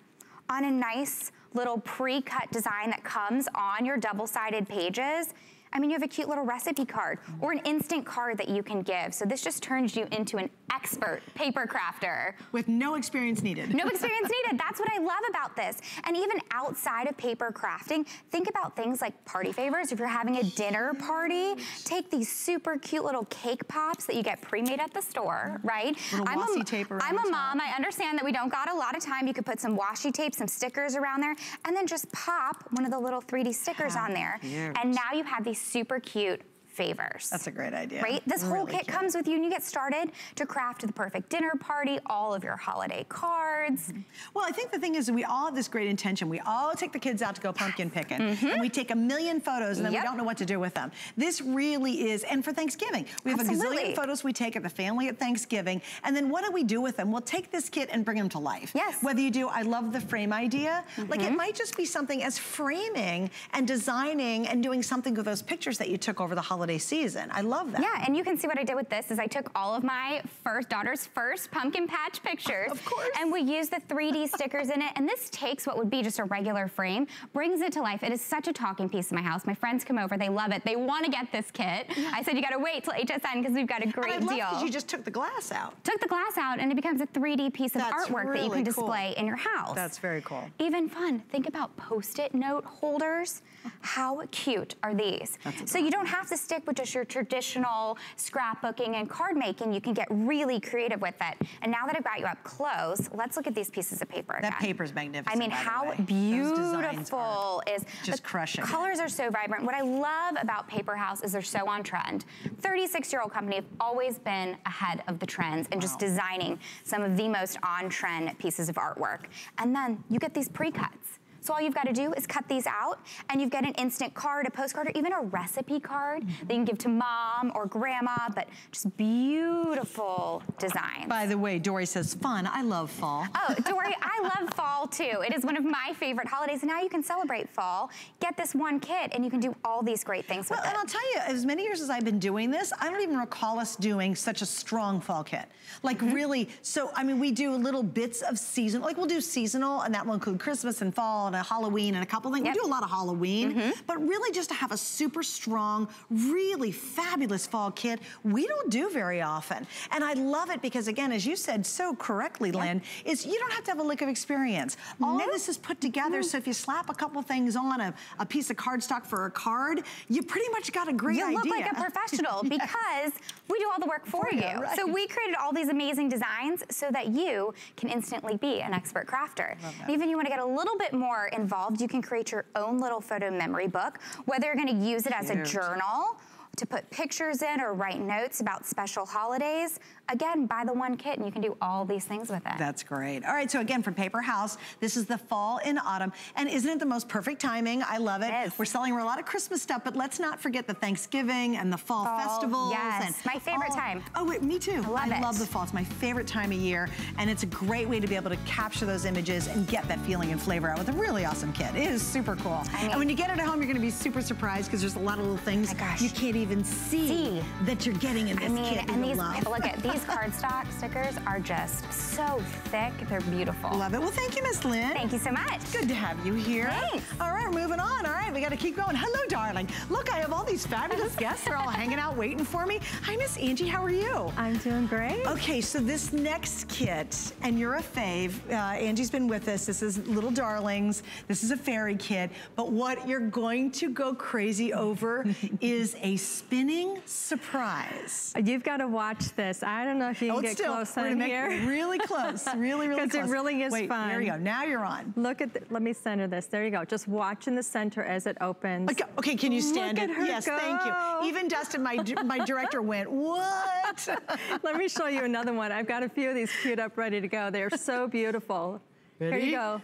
Speaker 6: on a nice little pre-cut design that comes on your double-sided pages I mean, you have a cute little recipe card or an instant card that you can give. So this just turns you into an expert paper crafter.
Speaker 1: With no experience needed.
Speaker 6: No experience needed. That's what I love about this. And even outside of paper crafting, think about things like party favors. If you're having a dinner party, take these super cute little cake pops that you get pre-made at the store, right?
Speaker 1: Little I'm washi a, tape
Speaker 6: I'm a mom. I understand that we don't got a lot of time. You could put some washi tape, some stickers around there, and then just pop one of the little 3D stickers on there. Cute. And now you have these super cute favors.
Speaker 1: That's a great idea.
Speaker 6: Right? This really whole kit cute. comes with you and you get started to craft the perfect dinner party, all of your holiday cards. Mm -hmm.
Speaker 1: Well, I think the thing is we all have this great intention. We all take the kids out to go pumpkin picking mm -hmm. and we take a million photos and then yep. we don't know what to do with them. This really is, and for Thanksgiving, we have Absolutely. a gazillion photos we take of the family at Thanksgiving and then what do we do with them? We'll take this kit and bring them to life.
Speaker 6: Yes.
Speaker 1: Whether you do, I love the frame idea, mm -hmm. like it might just be something as framing and designing and doing something with those pictures that you took over the holiday holiday season. I love that.
Speaker 6: Yeah, and you can see what I did with this is I took all of my first daughter's first pumpkin patch pictures.
Speaker 1: Of course.
Speaker 6: And we used the 3D stickers in it. And this takes what would be just a regular frame, brings it to life. It is such a talking piece in my house. My friends come over, they love it. They want to get this kit. I said, you got to wait till HSN because we've got a great
Speaker 1: and I
Speaker 6: deal.
Speaker 1: you just took the glass out.
Speaker 6: Took the glass out and it becomes a 3D piece of
Speaker 1: That's
Speaker 6: artwork
Speaker 1: really
Speaker 6: that you can display
Speaker 1: cool.
Speaker 6: in your house.
Speaker 1: That's very cool.
Speaker 6: Even fun. Think about post-it note holders. How cute are these? so you don't have to stick with just your traditional scrapbooking and card making. You can get really creative with it. And now that I've got you up close, let's look at these pieces of paper again.
Speaker 1: That paper's magnificent,
Speaker 6: I mean, how beautiful is...
Speaker 1: Just crushing
Speaker 6: colors are so vibrant. What I love about Paper House is they're so on trend. 36-year-old company have always been ahead of the trends and wow. just designing some of the most on-trend pieces of artwork. And then you get these pre-cuts. So all you've got to do is cut these out and you've got an instant card, a postcard, or even a recipe card mm -hmm. that you can give to mom or grandma, but just beautiful designs.
Speaker 1: By the way, Dory says, fun, I love fall.
Speaker 6: Oh, Dory, I love fall too. It is one of my favorite holidays, and now you can celebrate fall. Get this one kit, and you can do all these great things
Speaker 1: well, and
Speaker 6: it.
Speaker 1: I'll tell you, as many years as I've been doing this, I don't even recall us doing such a strong fall kit. Like mm -hmm. really, so I mean, we do little bits of season, like we'll do seasonal, and that will include Christmas and fall and a Halloween and a couple things. Yep. We do a lot of Halloween, mm -hmm. but really just to have a super strong, really fabulous fall kit, we don't do very often. And I love it because again, as you said so correctly, yep. Lynn, is you don't have to have a lick of experience. All nope. of this is put together, mm -hmm. so if you slap a couple things on, a, a, piece of cardstock for a card, you pretty much got a great
Speaker 6: you
Speaker 1: idea.
Speaker 6: You look like a professional yes. because we do all the work for, for you. Right. So we created all these amazing designs so that you can instantly be an expert crafter. Even you want to get a little bit more involved, you can create your own little photo memory book, whether you're going to use it as a journal to put pictures in or write notes about special holidays, again, buy the one kit and you can do all these things with it.
Speaker 1: That's great. All right, so again, from Paper House, this is the fall and autumn. And isn't it the most perfect timing? I love it. We're selling a lot of Christmas stuff, but let's not forget the Thanksgiving and the fall, fall festivals.
Speaker 6: Yes,
Speaker 1: and
Speaker 6: my favorite
Speaker 1: all,
Speaker 6: time.
Speaker 1: Oh, wait, me too.
Speaker 6: I love
Speaker 1: I
Speaker 6: it.
Speaker 1: love the fall. It's my favorite time of year. And it's a great way to be able to capture those images and get that feeling and flavor out with a really awesome kit. It is super cool. I mean, and when you get it at home, you're gonna be super surprised because there's a lot of little things you can't even see, see, that you're getting in this
Speaker 6: I mean,
Speaker 1: kit.
Speaker 6: And these, look at these cardstock stickers are just so thick. They're beautiful.
Speaker 1: Love it. Well, thank you, Miss Lynn.
Speaker 6: Thank you so much.
Speaker 1: Good to have you here.
Speaker 6: Thanks.
Speaker 1: All right, we're moving on. All right, we got to keep going. Hello, darling. Look, I have all these fabulous guests. They're all hanging out waiting for me. Hi, Miss Angie. How are you?
Speaker 7: I'm doing great.
Speaker 1: Okay, so this next kit, and you're a fave. Uh, Angie's been with us. This is Little Darlings. This is a fairy kit. But what you're going to go crazy over is a spinning surprise.
Speaker 7: You've got to watch this. I don't know if you can oh,
Speaker 1: Hold
Speaker 7: get
Speaker 1: still.
Speaker 7: close on here.
Speaker 1: Really close, really, really close.
Speaker 7: Because it really is
Speaker 1: Wait,
Speaker 7: fun.
Speaker 1: There you go, now you're on.
Speaker 7: Look at, the, let me center this. There you go. Just watch in the center as it opens.
Speaker 1: Okay, okay can you stand
Speaker 7: Look
Speaker 1: it? Yes,
Speaker 7: go.
Speaker 1: thank you. Even Dustin, my, my director went, what?
Speaker 7: let me show you another one. I've got a few of these queued up ready to go. They're so beautiful.
Speaker 1: Ready?
Speaker 7: Here you go.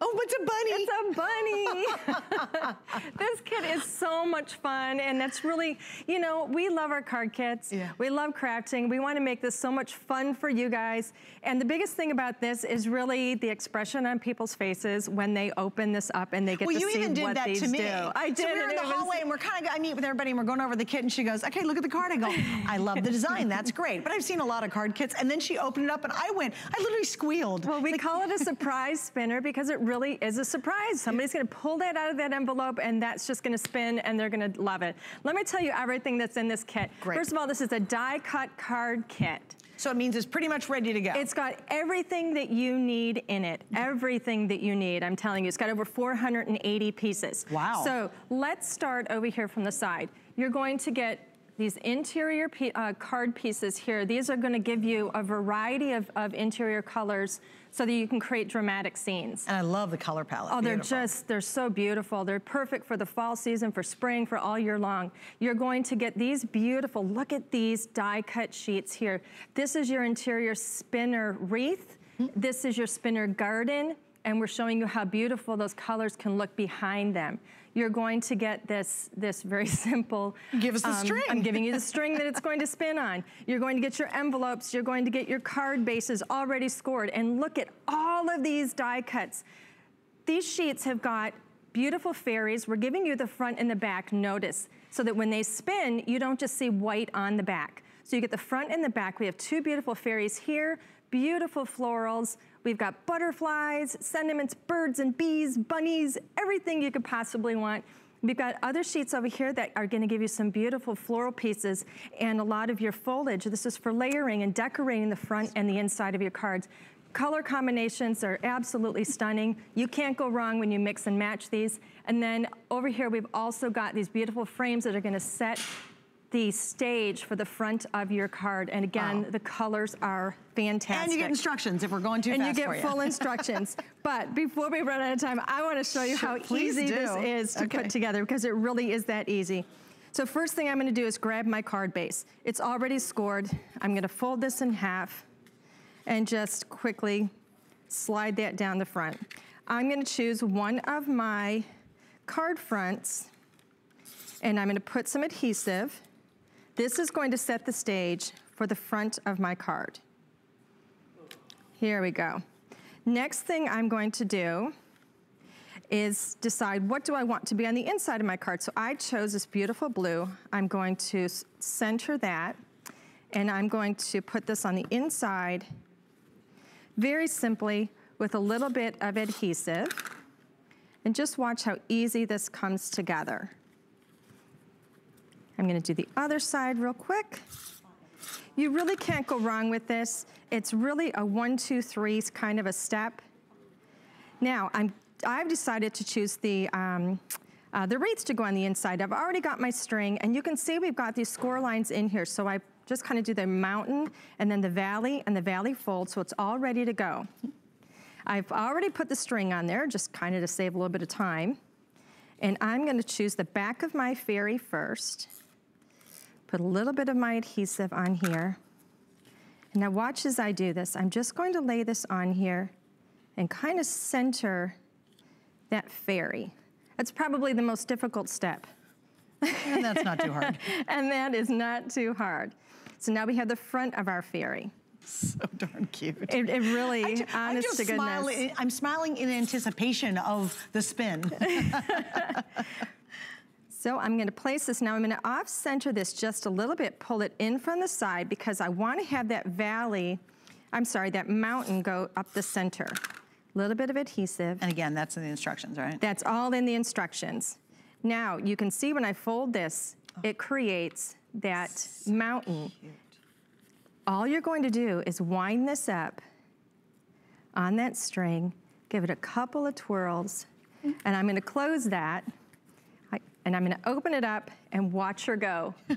Speaker 1: Oh, it's a
Speaker 7: bunny. It's a bunny. this kit is so much fun. And that's really, you know, we love our card kits.
Speaker 1: Yeah.
Speaker 7: We love crafting. We want to make this so much fun for you guys. And the biggest thing about this is really the expression on people's faces when they open this up and they get
Speaker 1: well,
Speaker 7: to
Speaker 1: you
Speaker 7: see
Speaker 1: even did
Speaker 7: what
Speaker 1: that to me.
Speaker 7: do. I did.
Speaker 1: So we were in the hallway and we're kind of, I meet with everybody and we're going over the kit and she goes, okay, look at the card. I go, I love the design. That's great. But I've seen a lot of card kits. And then she opened it up and I went, I literally squealed.
Speaker 7: Well, we like, call it a surprise spinner because it really is a surprise. Somebody's gonna pull that out of that envelope and that's just gonna spin and they're gonna love it. Let me tell you everything that's in this kit.
Speaker 1: Great.
Speaker 7: First of all, this is a die cut card kit.
Speaker 1: So it means it's pretty much ready to go.
Speaker 7: It's got everything that you need in it. Everything that you need, I'm telling you. It's got over 480 pieces.
Speaker 1: Wow.
Speaker 7: So let's start over here from the side. You're going to get these interior uh, card pieces here. These are gonna give you a variety of, of interior colors so that you can create dramatic scenes.
Speaker 1: And I love the color palette.
Speaker 7: Oh,
Speaker 1: Beautiful.
Speaker 7: they're just, they're so beautiful. They're perfect for the fall season, for spring, for all year long. You're going to get these beautiful, look at these die cut sheets here. This is your interior spinner wreath. Mm -hmm. This is your spinner garden and we're showing you how beautiful those colors can look behind them. You're going to get this, this very simple.
Speaker 1: Give us the um, string.
Speaker 7: I'm giving you the string that it's going to spin on. You're going to get your envelopes. You're going to get your card bases already scored. And look at all of these die cuts. These sheets have got beautiful fairies. We're giving you the front and the back notice so that when they spin, you don't just see white on the back. So you get the front and the back. We have two beautiful fairies here, beautiful florals. We've got butterflies, sentiments, birds and bees, bunnies, everything you could possibly want. We've got other sheets over here that are gonna give you some beautiful floral pieces and a lot of your foliage. This is for layering and decorating the front and the inside of your cards. Color combinations are absolutely stunning. You can't go wrong when you mix and match these. And then over here, we've also got these beautiful frames that are gonna set the stage for the front of your card. And again, wow. the colors are fantastic.
Speaker 1: And you get instructions if we're going too
Speaker 7: and
Speaker 1: fast
Speaker 7: And you get full instructions. But before we run out of time, I wanna show you
Speaker 1: sure,
Speaker 7: how easy
Speaker 1: do.
Speaker 7: this is to okay. put together because it really is that easy. So first thing I'm gonna do is grab my card base. It's already scored. I'm gonna fold this in half and just quickly slide that down the front. I'm gonna choose one of my card fronts and I'm gonna put some adhesive. This is going to set the stage for the front of my card. Here we go. Next thing I'm going to do is decide what do I want to be on the inside of my card. So I chose this beautiful blue. I'm going to center that and I'm going to put this on the inside very simply with a little bit of adhesive. And just watch how easy this comes together. I'm gonna do the other side real quick. You really can't go wrong with this. It's really a one, two, three kind of a step. Now, I'm, I've decided to choose the, um, uh, the wreaths to go on the inside. I've already got my string, and you can see we've got these score lines in here, so I just kind of do the mountain, and then the valley, and the valley fold, so it's all ready to go. I've already put the string on there, just kind of to save a little bit of time. And I'm gonna choose the back of my fairy first. Put a little bit of my adhesive on here. And now watch as I do this. I'm just going to lay this on here and kind of center that fairy. That's probably the most difficult step.
Speaker 1: And that's not too hard.
Speaker 7: and that is not too hard. So now we have the front of our fairy.
Speaker 1: So darn cute.
Speaker 7: It, it really,
Speaker 1: I ju-
Speaker 7: honest
Speaker 1: I'm just
Speaker 7: to goodness.
Speaker 1: smiling. I'm smiling in anticipation of the spin.
Speaker 7: So I'm gonna place this, now I'm gonna off center this just a little bit, pull it in from the side because I wanna have that valley, I'm sorry, that mountain go up the center. A Little bit of adhesive.
Speaker 1: and again, that's in the instructions, right?
Speaker 7: That's all in the instructions. Now, you can see when I fold this,
Speaker 1: Oh.
Speaker 7: it creates that mountain. All you're going to do is wind this up on that string, give it a couple of twirls, mm-hmm. and I'm gonna close that, and I'm gonna open it up and watch her go.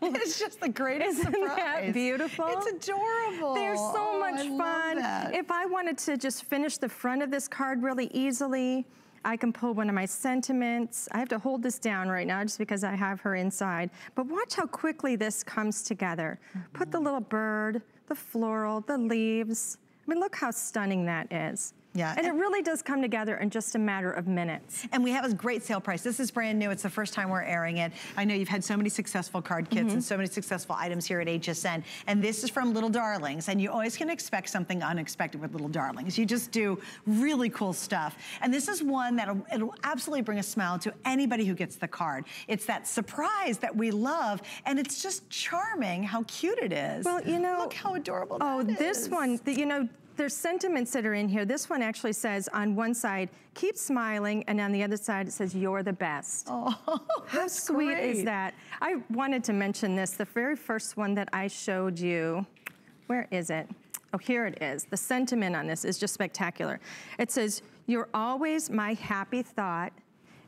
Speaker 1: it's just the greatest
Speaker 7: Isn't
Speaker 1: surprise.
Speaker 7: that beautiful?
Speaker 1: It's adorable.
Speaker 7: They're so
Speaker 1: Oh,
Speaker 7: much
Speaker 1: I
Speaker 7: fun. If I wanted to just finish the front of this card really easily, I can pull one of my sentiments. I have to hold this down right now just because I have her inside. But watch how quickly this comes together. Put the mm-hmm. little bird, the floral, the leaves. I mean, look how stunning that is.
Speaker 1: Yeah,
Speaker 7: And it really does come together in just a matter of minutes.
Speaker 1: And we have a great sale price. This is brand new. It's the first time we're airing it. I know you've had so many successful card kits
Speaker 7: Mm-hmm.
Speaker 1: and so many successful items here at HSN. And this is from Little Darlings. And you always can expect something unexpected with Little Darlings. You just do really cool stuff. And this is one that'll it'll absolutely bring a smile to anybody who gets the card. It's that surprise that we love. And it's just charming how cute it is.
Speaker 7: Well, you know.
Speaker 1: Look how adorable
Speaker 7: Oh, this
Speaker 1: is.
Speaker 7: one, you know, there's sentiments that are in here. This one actually says on one side, keep smiling, and on the other side it says, you're the best.
Speaker 1: Oh,
Speaker 7: How sweet is that? I wanted to mention this, the very first one that I showed you. Where is it? Oh, here it is. The sentiment on this is just spectacular. It says, you're always my happy thought.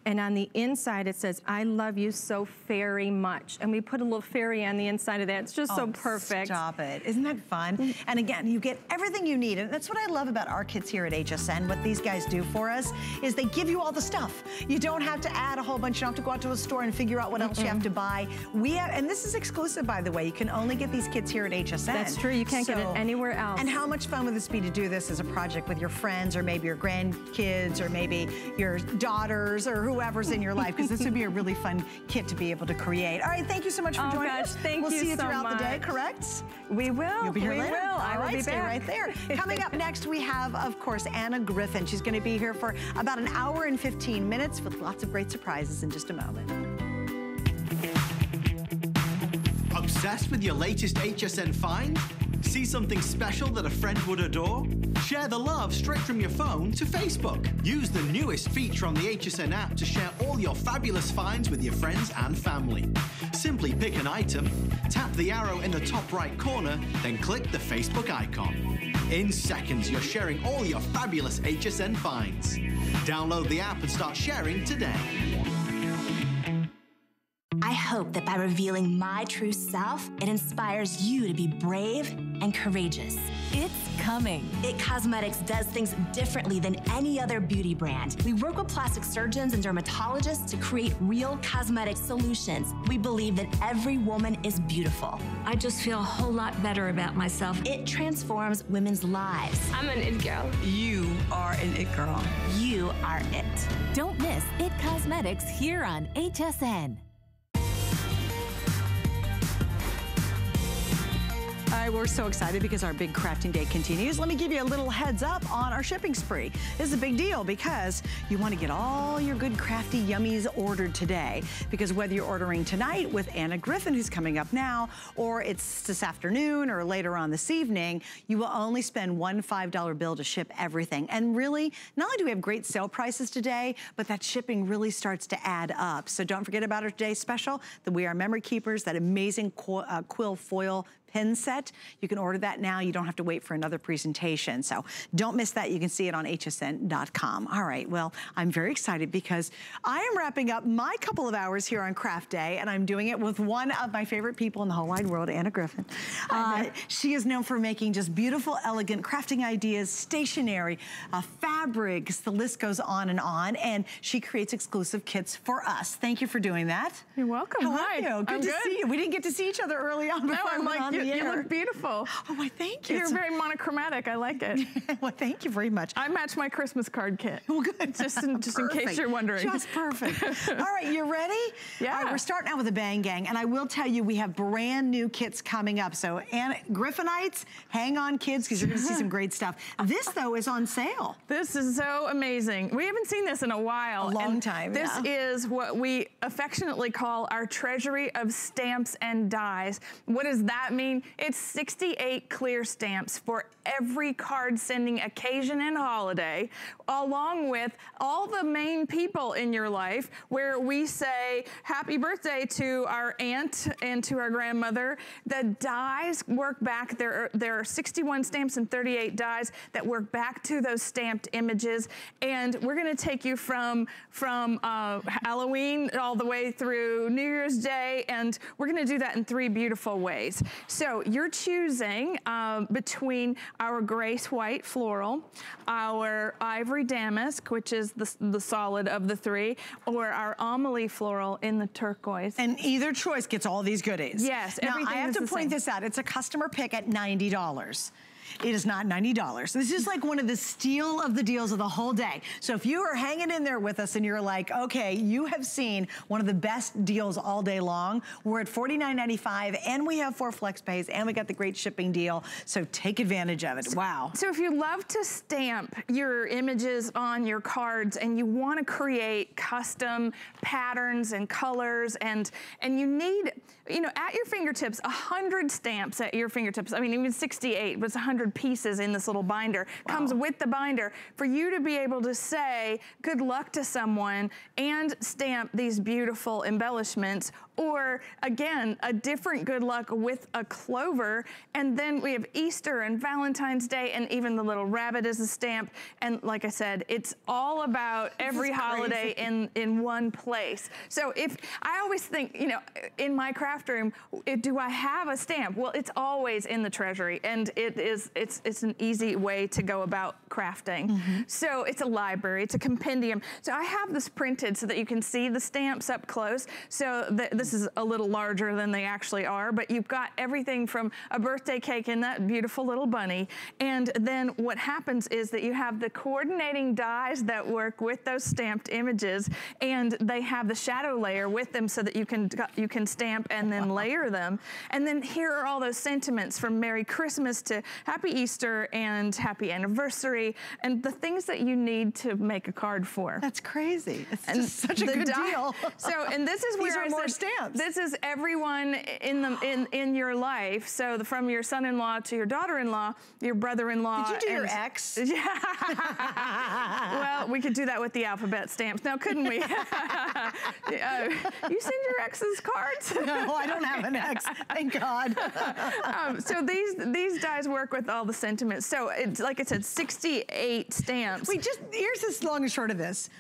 Speaker 7: And on the inside, it says, I love you so very much. And we put a little fairy on the inside of that. It's just so
Speaker 1: Oh,
Speaker 7: perfect.
Speaker 1: Stop it. Isn't that fun? Mm. And again, you get everything you need. And that's what I love about our kids here at HSN. What these guys do for us is they give you all the stuff. You don't have to add a whole bunch. You don't have to go out to a store and figure out what else you have to buy. We have, and this is exclusive, by the way. You can only get these kits here at HSN.
Speaker 7: That's true. You can't get it anywhere else.
Speaker 1: And how much fun would this be to do this as a project with your friends or maybe your grandkids or maybe your daughters or whoever's in your life? Because this would be a really fun kit to be able to create. All right, thank you so much for
Speaker 7: Oh,
Speaker 1: joining
Speaker 7: gosh,
Speaker 1: us.
Speaker 7: thank you so much.
Speaker 1: we'll
Speaker 7: you
Speaker 1: see you
Speaker 7: so
Speaker 1: throughout the day, correct?
Speaker 7: We will.
Speaker 1: You'll be here
Speaker 7: we
Speaker 1: later.
Speaker 7: will. I will
Speaker 1: right,
Speaker 7: be
Speaker 1: stay
Speaker 7: back.
Speaker 1: right there. Coming up next, we have, of course, Anna Griffin. She's going to be here for about an hour and 15 minutes with lots of great surprises in just a moment.
Speaker 8: Obsessed with your latest HSN find? See something special that a friend would adore? Share the love straight from your phone to Facebook. Use the newest feature on the HSN app to share all your fabulous finds with your friends and family. Simply pick an item, tap the arrow in the top right corner, then click the Facebook icon. In seconds, you're sharing all your fabulous HSN finds. Download the app and start sharing today.
Speaker 9: I hope hope that by revealing my true self, it inspires you to be brave and courageous.
Speaker 10: It's coming.
Speaker 9: It Cosmetics does things differently than any other beauty brand. We work with plastic surgeons and dermatologists to create real cosmetic solutions. We believe that every woman is beautiful.
Speaker 10: I just feel a whole lot better about myself.
Speaker 9: It transforms women's lives.
Speaker 11: I'm an it girl.
Speaker 12: You are an it girl.
Speaker 9: You are it.
Speaker 10: Don't miss It Cosmetics here on HSN.
Speaker 1: Hi, we're so excited because our big crafting day continues. Let me give you a little heads up on our shipping spree. This is a big deal because you want to get all your good crafty yummies ordered today. Because whether you're ordering tonight with Anna Griffin, who's coming up now, or it's this afternoon or later on this evening, you will only spend one $5 bill to ship everything. And really, not only do we have great sale prices today, but that shipping really starts to add up. So don't forget about our today's special, the We R Memory Keepers, that amazing qu uh, quill foil pen set. You can order that now. You don't have to wait for another presentation. So don't miss that. You can see it on hsn.com. All right, well, I'm very excited because I am wrapping up my couple of hours here on Craft Day, and I'm doing it with one of my favorite people in the whole wide world, Anna Griffin. Uh, she is known for making just beautiful, elegant crafting ideas, stationery, uh, fabrics, the list goes on and on, and she creates exclusive kits for us. Thank you for doing that.
Speaker 13: You're welcome.
Speaker 1: How
Speaker 13: Hi.
Speaker 1: are you? Good
Speaker 13: I'm
Speaker 1: to
Speaker 13: good.
Speaker 1: see you. We didn't get to see each other early on before
Speaker 13: No,
Speaker 1: I
Speaker 13: I'm like, you, you look beautiful.
Speaker 1: Oh, my, thank you.
Speaker 13: You're
Speaker 1: It's-
Speaker 13: very monochromatic. I like it.
Speaker 1: well, thank you very much.
Speaker 13: I match my Christmas card kit.
Speaker 1: Well, good.
Speaker 13: Just in, just in case you're wondering.
Speaker 1: Just perfect. All right, you ready?
Speaker 13: Yeah.
Speaker 1: All right, we're starting out with a bang gang, and I will tell you we have brand new kits coming up. So, Anna, Griffinites, hang on, kids, because you're going to see some great stuff. This though is on sale.
Speaker 13: This is so amazing. We haven't seen this in a while.
Speaker 1: A long
Speaker 13: and
Speaker 1: time,
Speaker 13: This
Speaker 1: yeah.
Speaker 13: is what we affectionately call our treasury of stamps and dies. What does that mean? It's 68 clear stamps for every card sending occasion and holiday, along with all the main people in your life where we say happy birthday to our aunt and to our grandmother. The dies work back. There are, there are 61 stamps and 38 dies that work back to those stamped images. And we're going to take you from, from uh, Halloween all the way through New Year's Day. And we're going to do that in three beautiful ways. So you're choosing uh, between our Grace White Floral, our Ivory Damask, which is the, the solid of the three, or our Amelie Floral in the turquoise.
Speaker 1: And either choice gets all these goodies.
Speaker 13: Yes,
Speaker 1: Now, I have to point
Speaker 13: same.
Speaker 1: this out. It's a customer pick at $90. It is not $90. This is like one of the steal of the deals of the whole day. So if you are hanging in there with us and you're like, okay, you have seen one of the best deals all day long, we're at $49.95 and we have four flex pays and we got the great shipping deal. So take advantage of it. Wow.
Speaker 13: So if you love to stamp your images on your cards and you want to create custom patterns and colors and and you need, you know, at your fingertips, 100 stamps at your fingertips. I mean, even 68, but it's 100 pieces in this little binder. Comes with the binder. For you to be able to say good luck to someone and stamp these beautiful embellishments or again, a different good luck with a clover. And then we have Easter and Valentine's Day and even the little rabbit is a stamp. And like I said, it's all about every holiday in, in one place. So if, I always think, you know, in my craft room, it, do I have a stamp? Well, it's always in the treasury and it is, it's, it's an easy way to go about crafting.
Speaker 1: Mm-hmm.
Speaker 13: So it's a library, it's a compendium. So I have this printed so that you can see the stamps up close. So th this is a little larger than they actually are, but you've got everything from a birthday cake in that beautiful little bunny. And then what happens is that you have the coordinating dies that work with those stamped images and they have the shadow layer with them so that you can, you can stamp and then layer them. And then here are all those sentiments from Merry Christmas to Happy Easter and Happy Anniversary and the things that you need to make a card for.
Speaker 1: That's crazy. It's
Speaker 13: And
Speaker 1: just such a good deal.
Speaker 13: So, and this is
Speaker 1: These
Speaker 13: where
Speaker 1: are
Speaker 13: I
Speaker 1: more
Speaker 13: said,
Speaker 1: stamps.
Speaker 13: This is everyone in the in in your life. So, the, from your son-in-law to your daughter-in-law, your brother-in-law.
Speaker 1: Did you do your ex?
Speaker 13: Yeah. well, we could do that with the alphabet stamps, now couldn't we? Uh, you send your ex's cards?
Speaker 1: No, I don't have an ex. Thank God.
Speaker 13: um, so these these dies work with all the sentiments. So it's like I said, 68 stamps.
Speaker 1: Wait, just here's this long and short of this.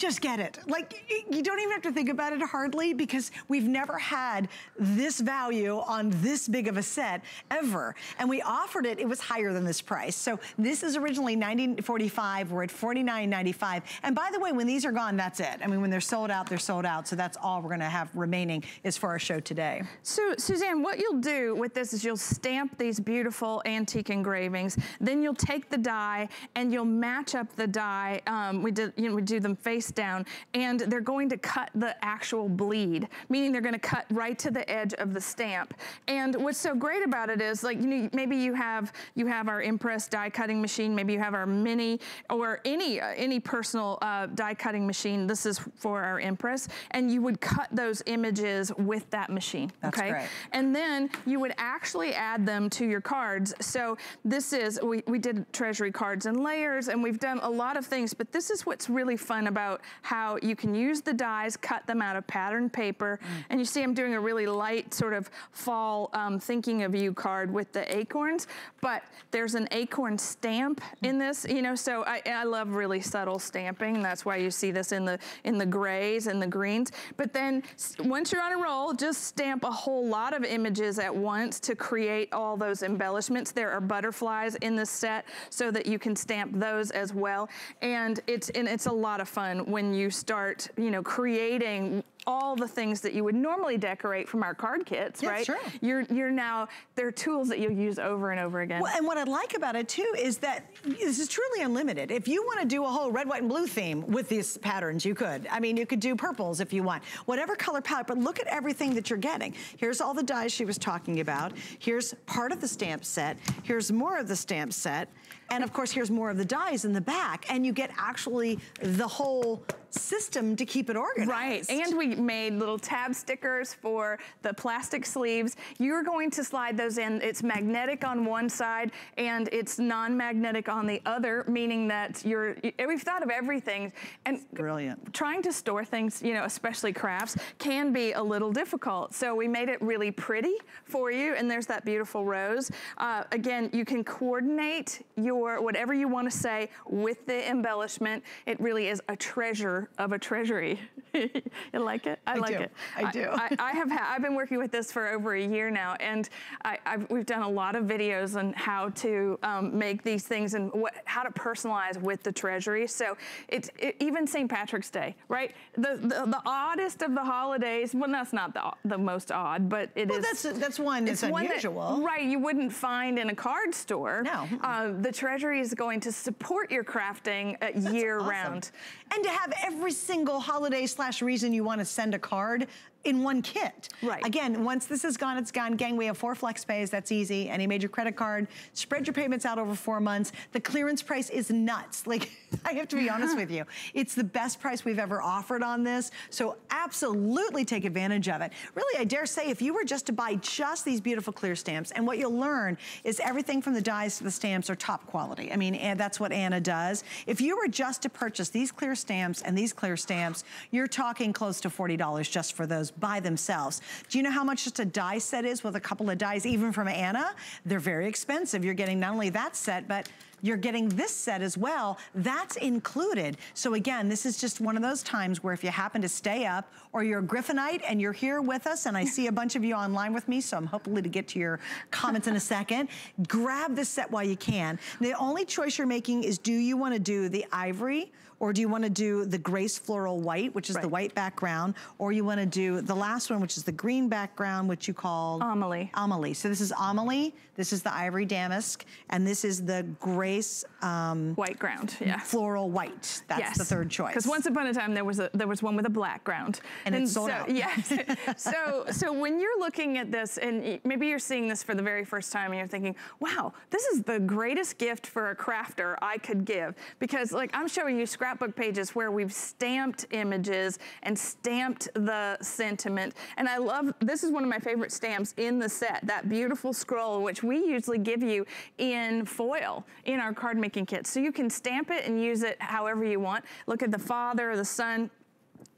Speaker 1: Just get it. Like, you don't even have to think about it hardly because we've never had this value on this big of a set ever. And we offered it, it was higher than this price. So this is originally $90.45, we're at $49.95. And by the way, when these are gone, that's it. I mean, when they're sold out, they're sold out. So that's all we're gonna have remaining is for our show today.
Speaker 13: So, Suzanne, what you'll do with this is you'll stamp these beautiful antique engravings. Then you'll take the die and you'll match up the die. Um, we did, you know, we do them face down and they're going to cut the actual bleed, meaning they're gonna cut right to the edge of the stamp. And what's so great about it is like, you know, maybe you have, you have our Empress die cutting machine, maybe you have our mini or any, uh, any personal uh, die cutting machine. This is for our Empress and you would cut those images with that machine,
Speaker 1: That's
Speaker 13: okay?
Speaker 1: great.
Speaker 13: And then you would actually add them to your cards. So this is, we, we did treasury cards and layers and we've done a lot of things, but this is what's really fun about how you can use the dies, cut them out of patterned paper.
Speaker 1: Mm.
Speaker 13: And you see I'm doing a really light sort of fall um, thinking of you card with the acorns, but there's an acorn stamp in this, you know, so I, I love really subtle stamping. That's why you see this in the, in the grays and the greens. But then once you're on a roll, just stamp a whole lot of images at once to create all those embellishments. There are butterflies in this set so that you can stamp those as well. And it's, and it's a lot of fun when you start, you know, creating all the things that you would normally decorate from our card kits,
Speaker 1: Yeah,
Speaker 13: right?
Speaker 1: sure.
Speaker 13: You're, you're now, they're tools that you'll use over and over again.
Speaker 1: Well, and what I like about it too is that this is truly unlimited. If you want to do a whole red, white, and blue theme with these patterns, you could. I mean, you could do purples if you want. Whatever color palette, but look at everything that you're getting. Here's all the dies she was talking about. Here's part of the stamp set. Here's more of the stamp set. And of course, here's more of the dies in the back. And you get actually the whole system to keep it organized.
Speaker 13: Right, and we made little tab stickers for the plastic sleeves. You're going to slide those in. It's magnetic on one side and it's non-magnetic on the other, meaning that you're, we've thought of everything. And
Speaker 1: brilliant.
Speaker 13: Trying to store things, you know, especially crafts, can be a little difficult. So we made it really pretty for you, and there's that beautiful rose. Uh, again, you can coordinate your, whatever you want to say with the embellishment. It really is a treasure of a treasury. you like it? I,
Speaker 1: I
Speaker 13: like
Speaker 1: do.
Speaker 13: it.
Speaker 1: I do.
Speaker 13: I, I have ha- I've been working with this for over a year now, and I, I've, we've done a lot of videos on how to um, make these things and what, how to personalize with the treasury. So it's it, even St. Patrick's Day, right? The, the the oddest of the holidays. Well, that's not the the most odd, but it is.
Speaker 1: Well, that's- that's one that's
Speaker 13: it's one that-
Speaker 1: unusual.
Speaker 13: right? You wouldn't find in a card store.
Speaker 1: No.
Speaker 13: Uh, the treasury is going to support your crafting uh, year
Speaker 1: awesome.
Speaker 13: round.
Speaker 1: And to have every single holiday slash reason you want to send a card in one kit.
Speaker 13: Right.
Speaker 1: Again, once this is gone, it's gone. Gang, we have four flex pays. That's easy. Any major credit card. Spread your payments out over four months. The clearance price is nuts. Like, I have to be honest with you. It's the best price we've ever offered on this. So absolutely take advantage of it. Really, I dare say, if you were just to buy just these beautiful clear stamps, and what you'll learn is everything from the dies to the stamps are top quality. I mean, and that's what Anna does. If you were just to purchase these clear stamps and these clear stamps, you're talking close to $40 just for those by themselves. Do you know how much just a die set is with a couple of dies, even from Anna? They're very expensive. You're getting not only that set, but you're getting this set as well. That's included. So again, this is just one of those times where if you happen to stay up or you're a Griffinite and you're here with us and I see a bunch of you online with me, so I'm hopefully to get to your comments in a second, grab this set while you can. The only choice you're making is do you wanna do the ivory or do you wanna do the Grace Floral White, which is the white background, or you wanna do the last one, which is the green background, which you call?
Speaker 13: Amelie.
Speaker 1: Amelie. So this is Amelie, this is the ivory damask, and this is the Grace um,
Speaker 13: white ground. Yeah.
Speaker 1: Floral white. That's the third choice.
Speaker 13: Because once upon a time there was a there was one with a black ground,
Speaker 1: And it's sold
Speaker 13: so,
Speaker 1: out.
Speaker 13: Yes. so so when you're looking at this, and maybe you're seeing this for the very first time, and you're thinking, "Wow, this is the greatest gift for a crafter I could give," because like I'm showing you scrapbook pages where we've stamped images and stamped the sentiment, and I love this is one of my favorite stamps in the set. That beautiful scroll, which we usually give you in foil in our card making kit, so you can stamp it and use it however you want. Look at the father, the son,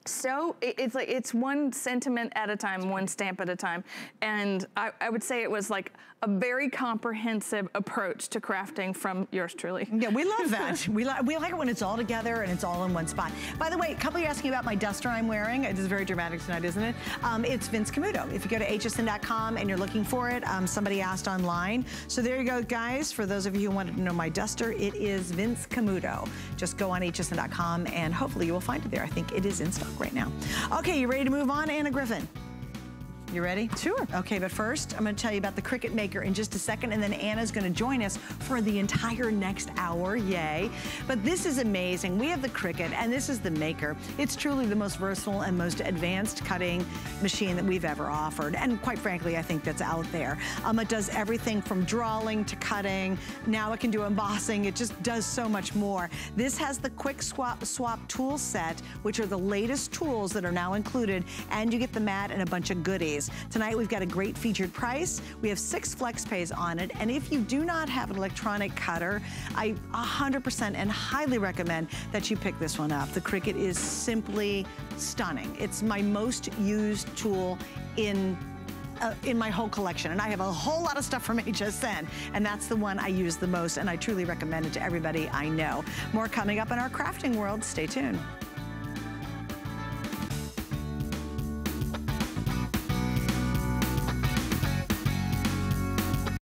Speaker 13: so it's like it's one sentiment at a time, one stamp at a time, and I, I, would say it was like a very comprehensive approach to crafting from yours truly.
Speaker 1: Yeah, we love that. we, li we like it when it's all together and it's all in one spot. By the way, a couple of you asking about my duster I'm wearing. It is very dramatic tonight, isn't it? Um, it's Vince Camuto. If you go to hsn.com and you're looking for it, um, somebody asked online. So there you go, guys. For those of you who wanted to know my duster, it is Vince Camuto. Just go on hsn.com and hopefully you will find it there. I think it is in stock right now. Okay, you ready to move on, Anna Griffin? You ready?
Speaker 7: Sure.
Speaker 1: Okay, but first, I'm gonna tell you about the Cricut Maker in just a second, and then Anna's gonna join us for the entire next hour, yay. But this is amazing. We have the Cricut, and this is the Maker. It's truly the most versatile and most advanced cutting machine that we've ever offered, and quite frankly, I think that's out there. Um, it does everything from drawing to cutting. Now it can do embossing. It just does so much more. This has the Quick Swap, swap tool set, which are the latest tools that are now included, and you get the mat and a bunch of goodies. Tonight we've got a great featured price. We have six flex pays on it. And if you do not have an electronic cutter, I 100% and highly recommend that you pick this one up. The Cricut is simply stunning. It's my most used tool in uh, in my whole collection. And I have a whole lot of stuff from HSN, and that's the one I use the most, and I truly recommend it to everybody I know. More coming up in our crafting world. Stay tuned.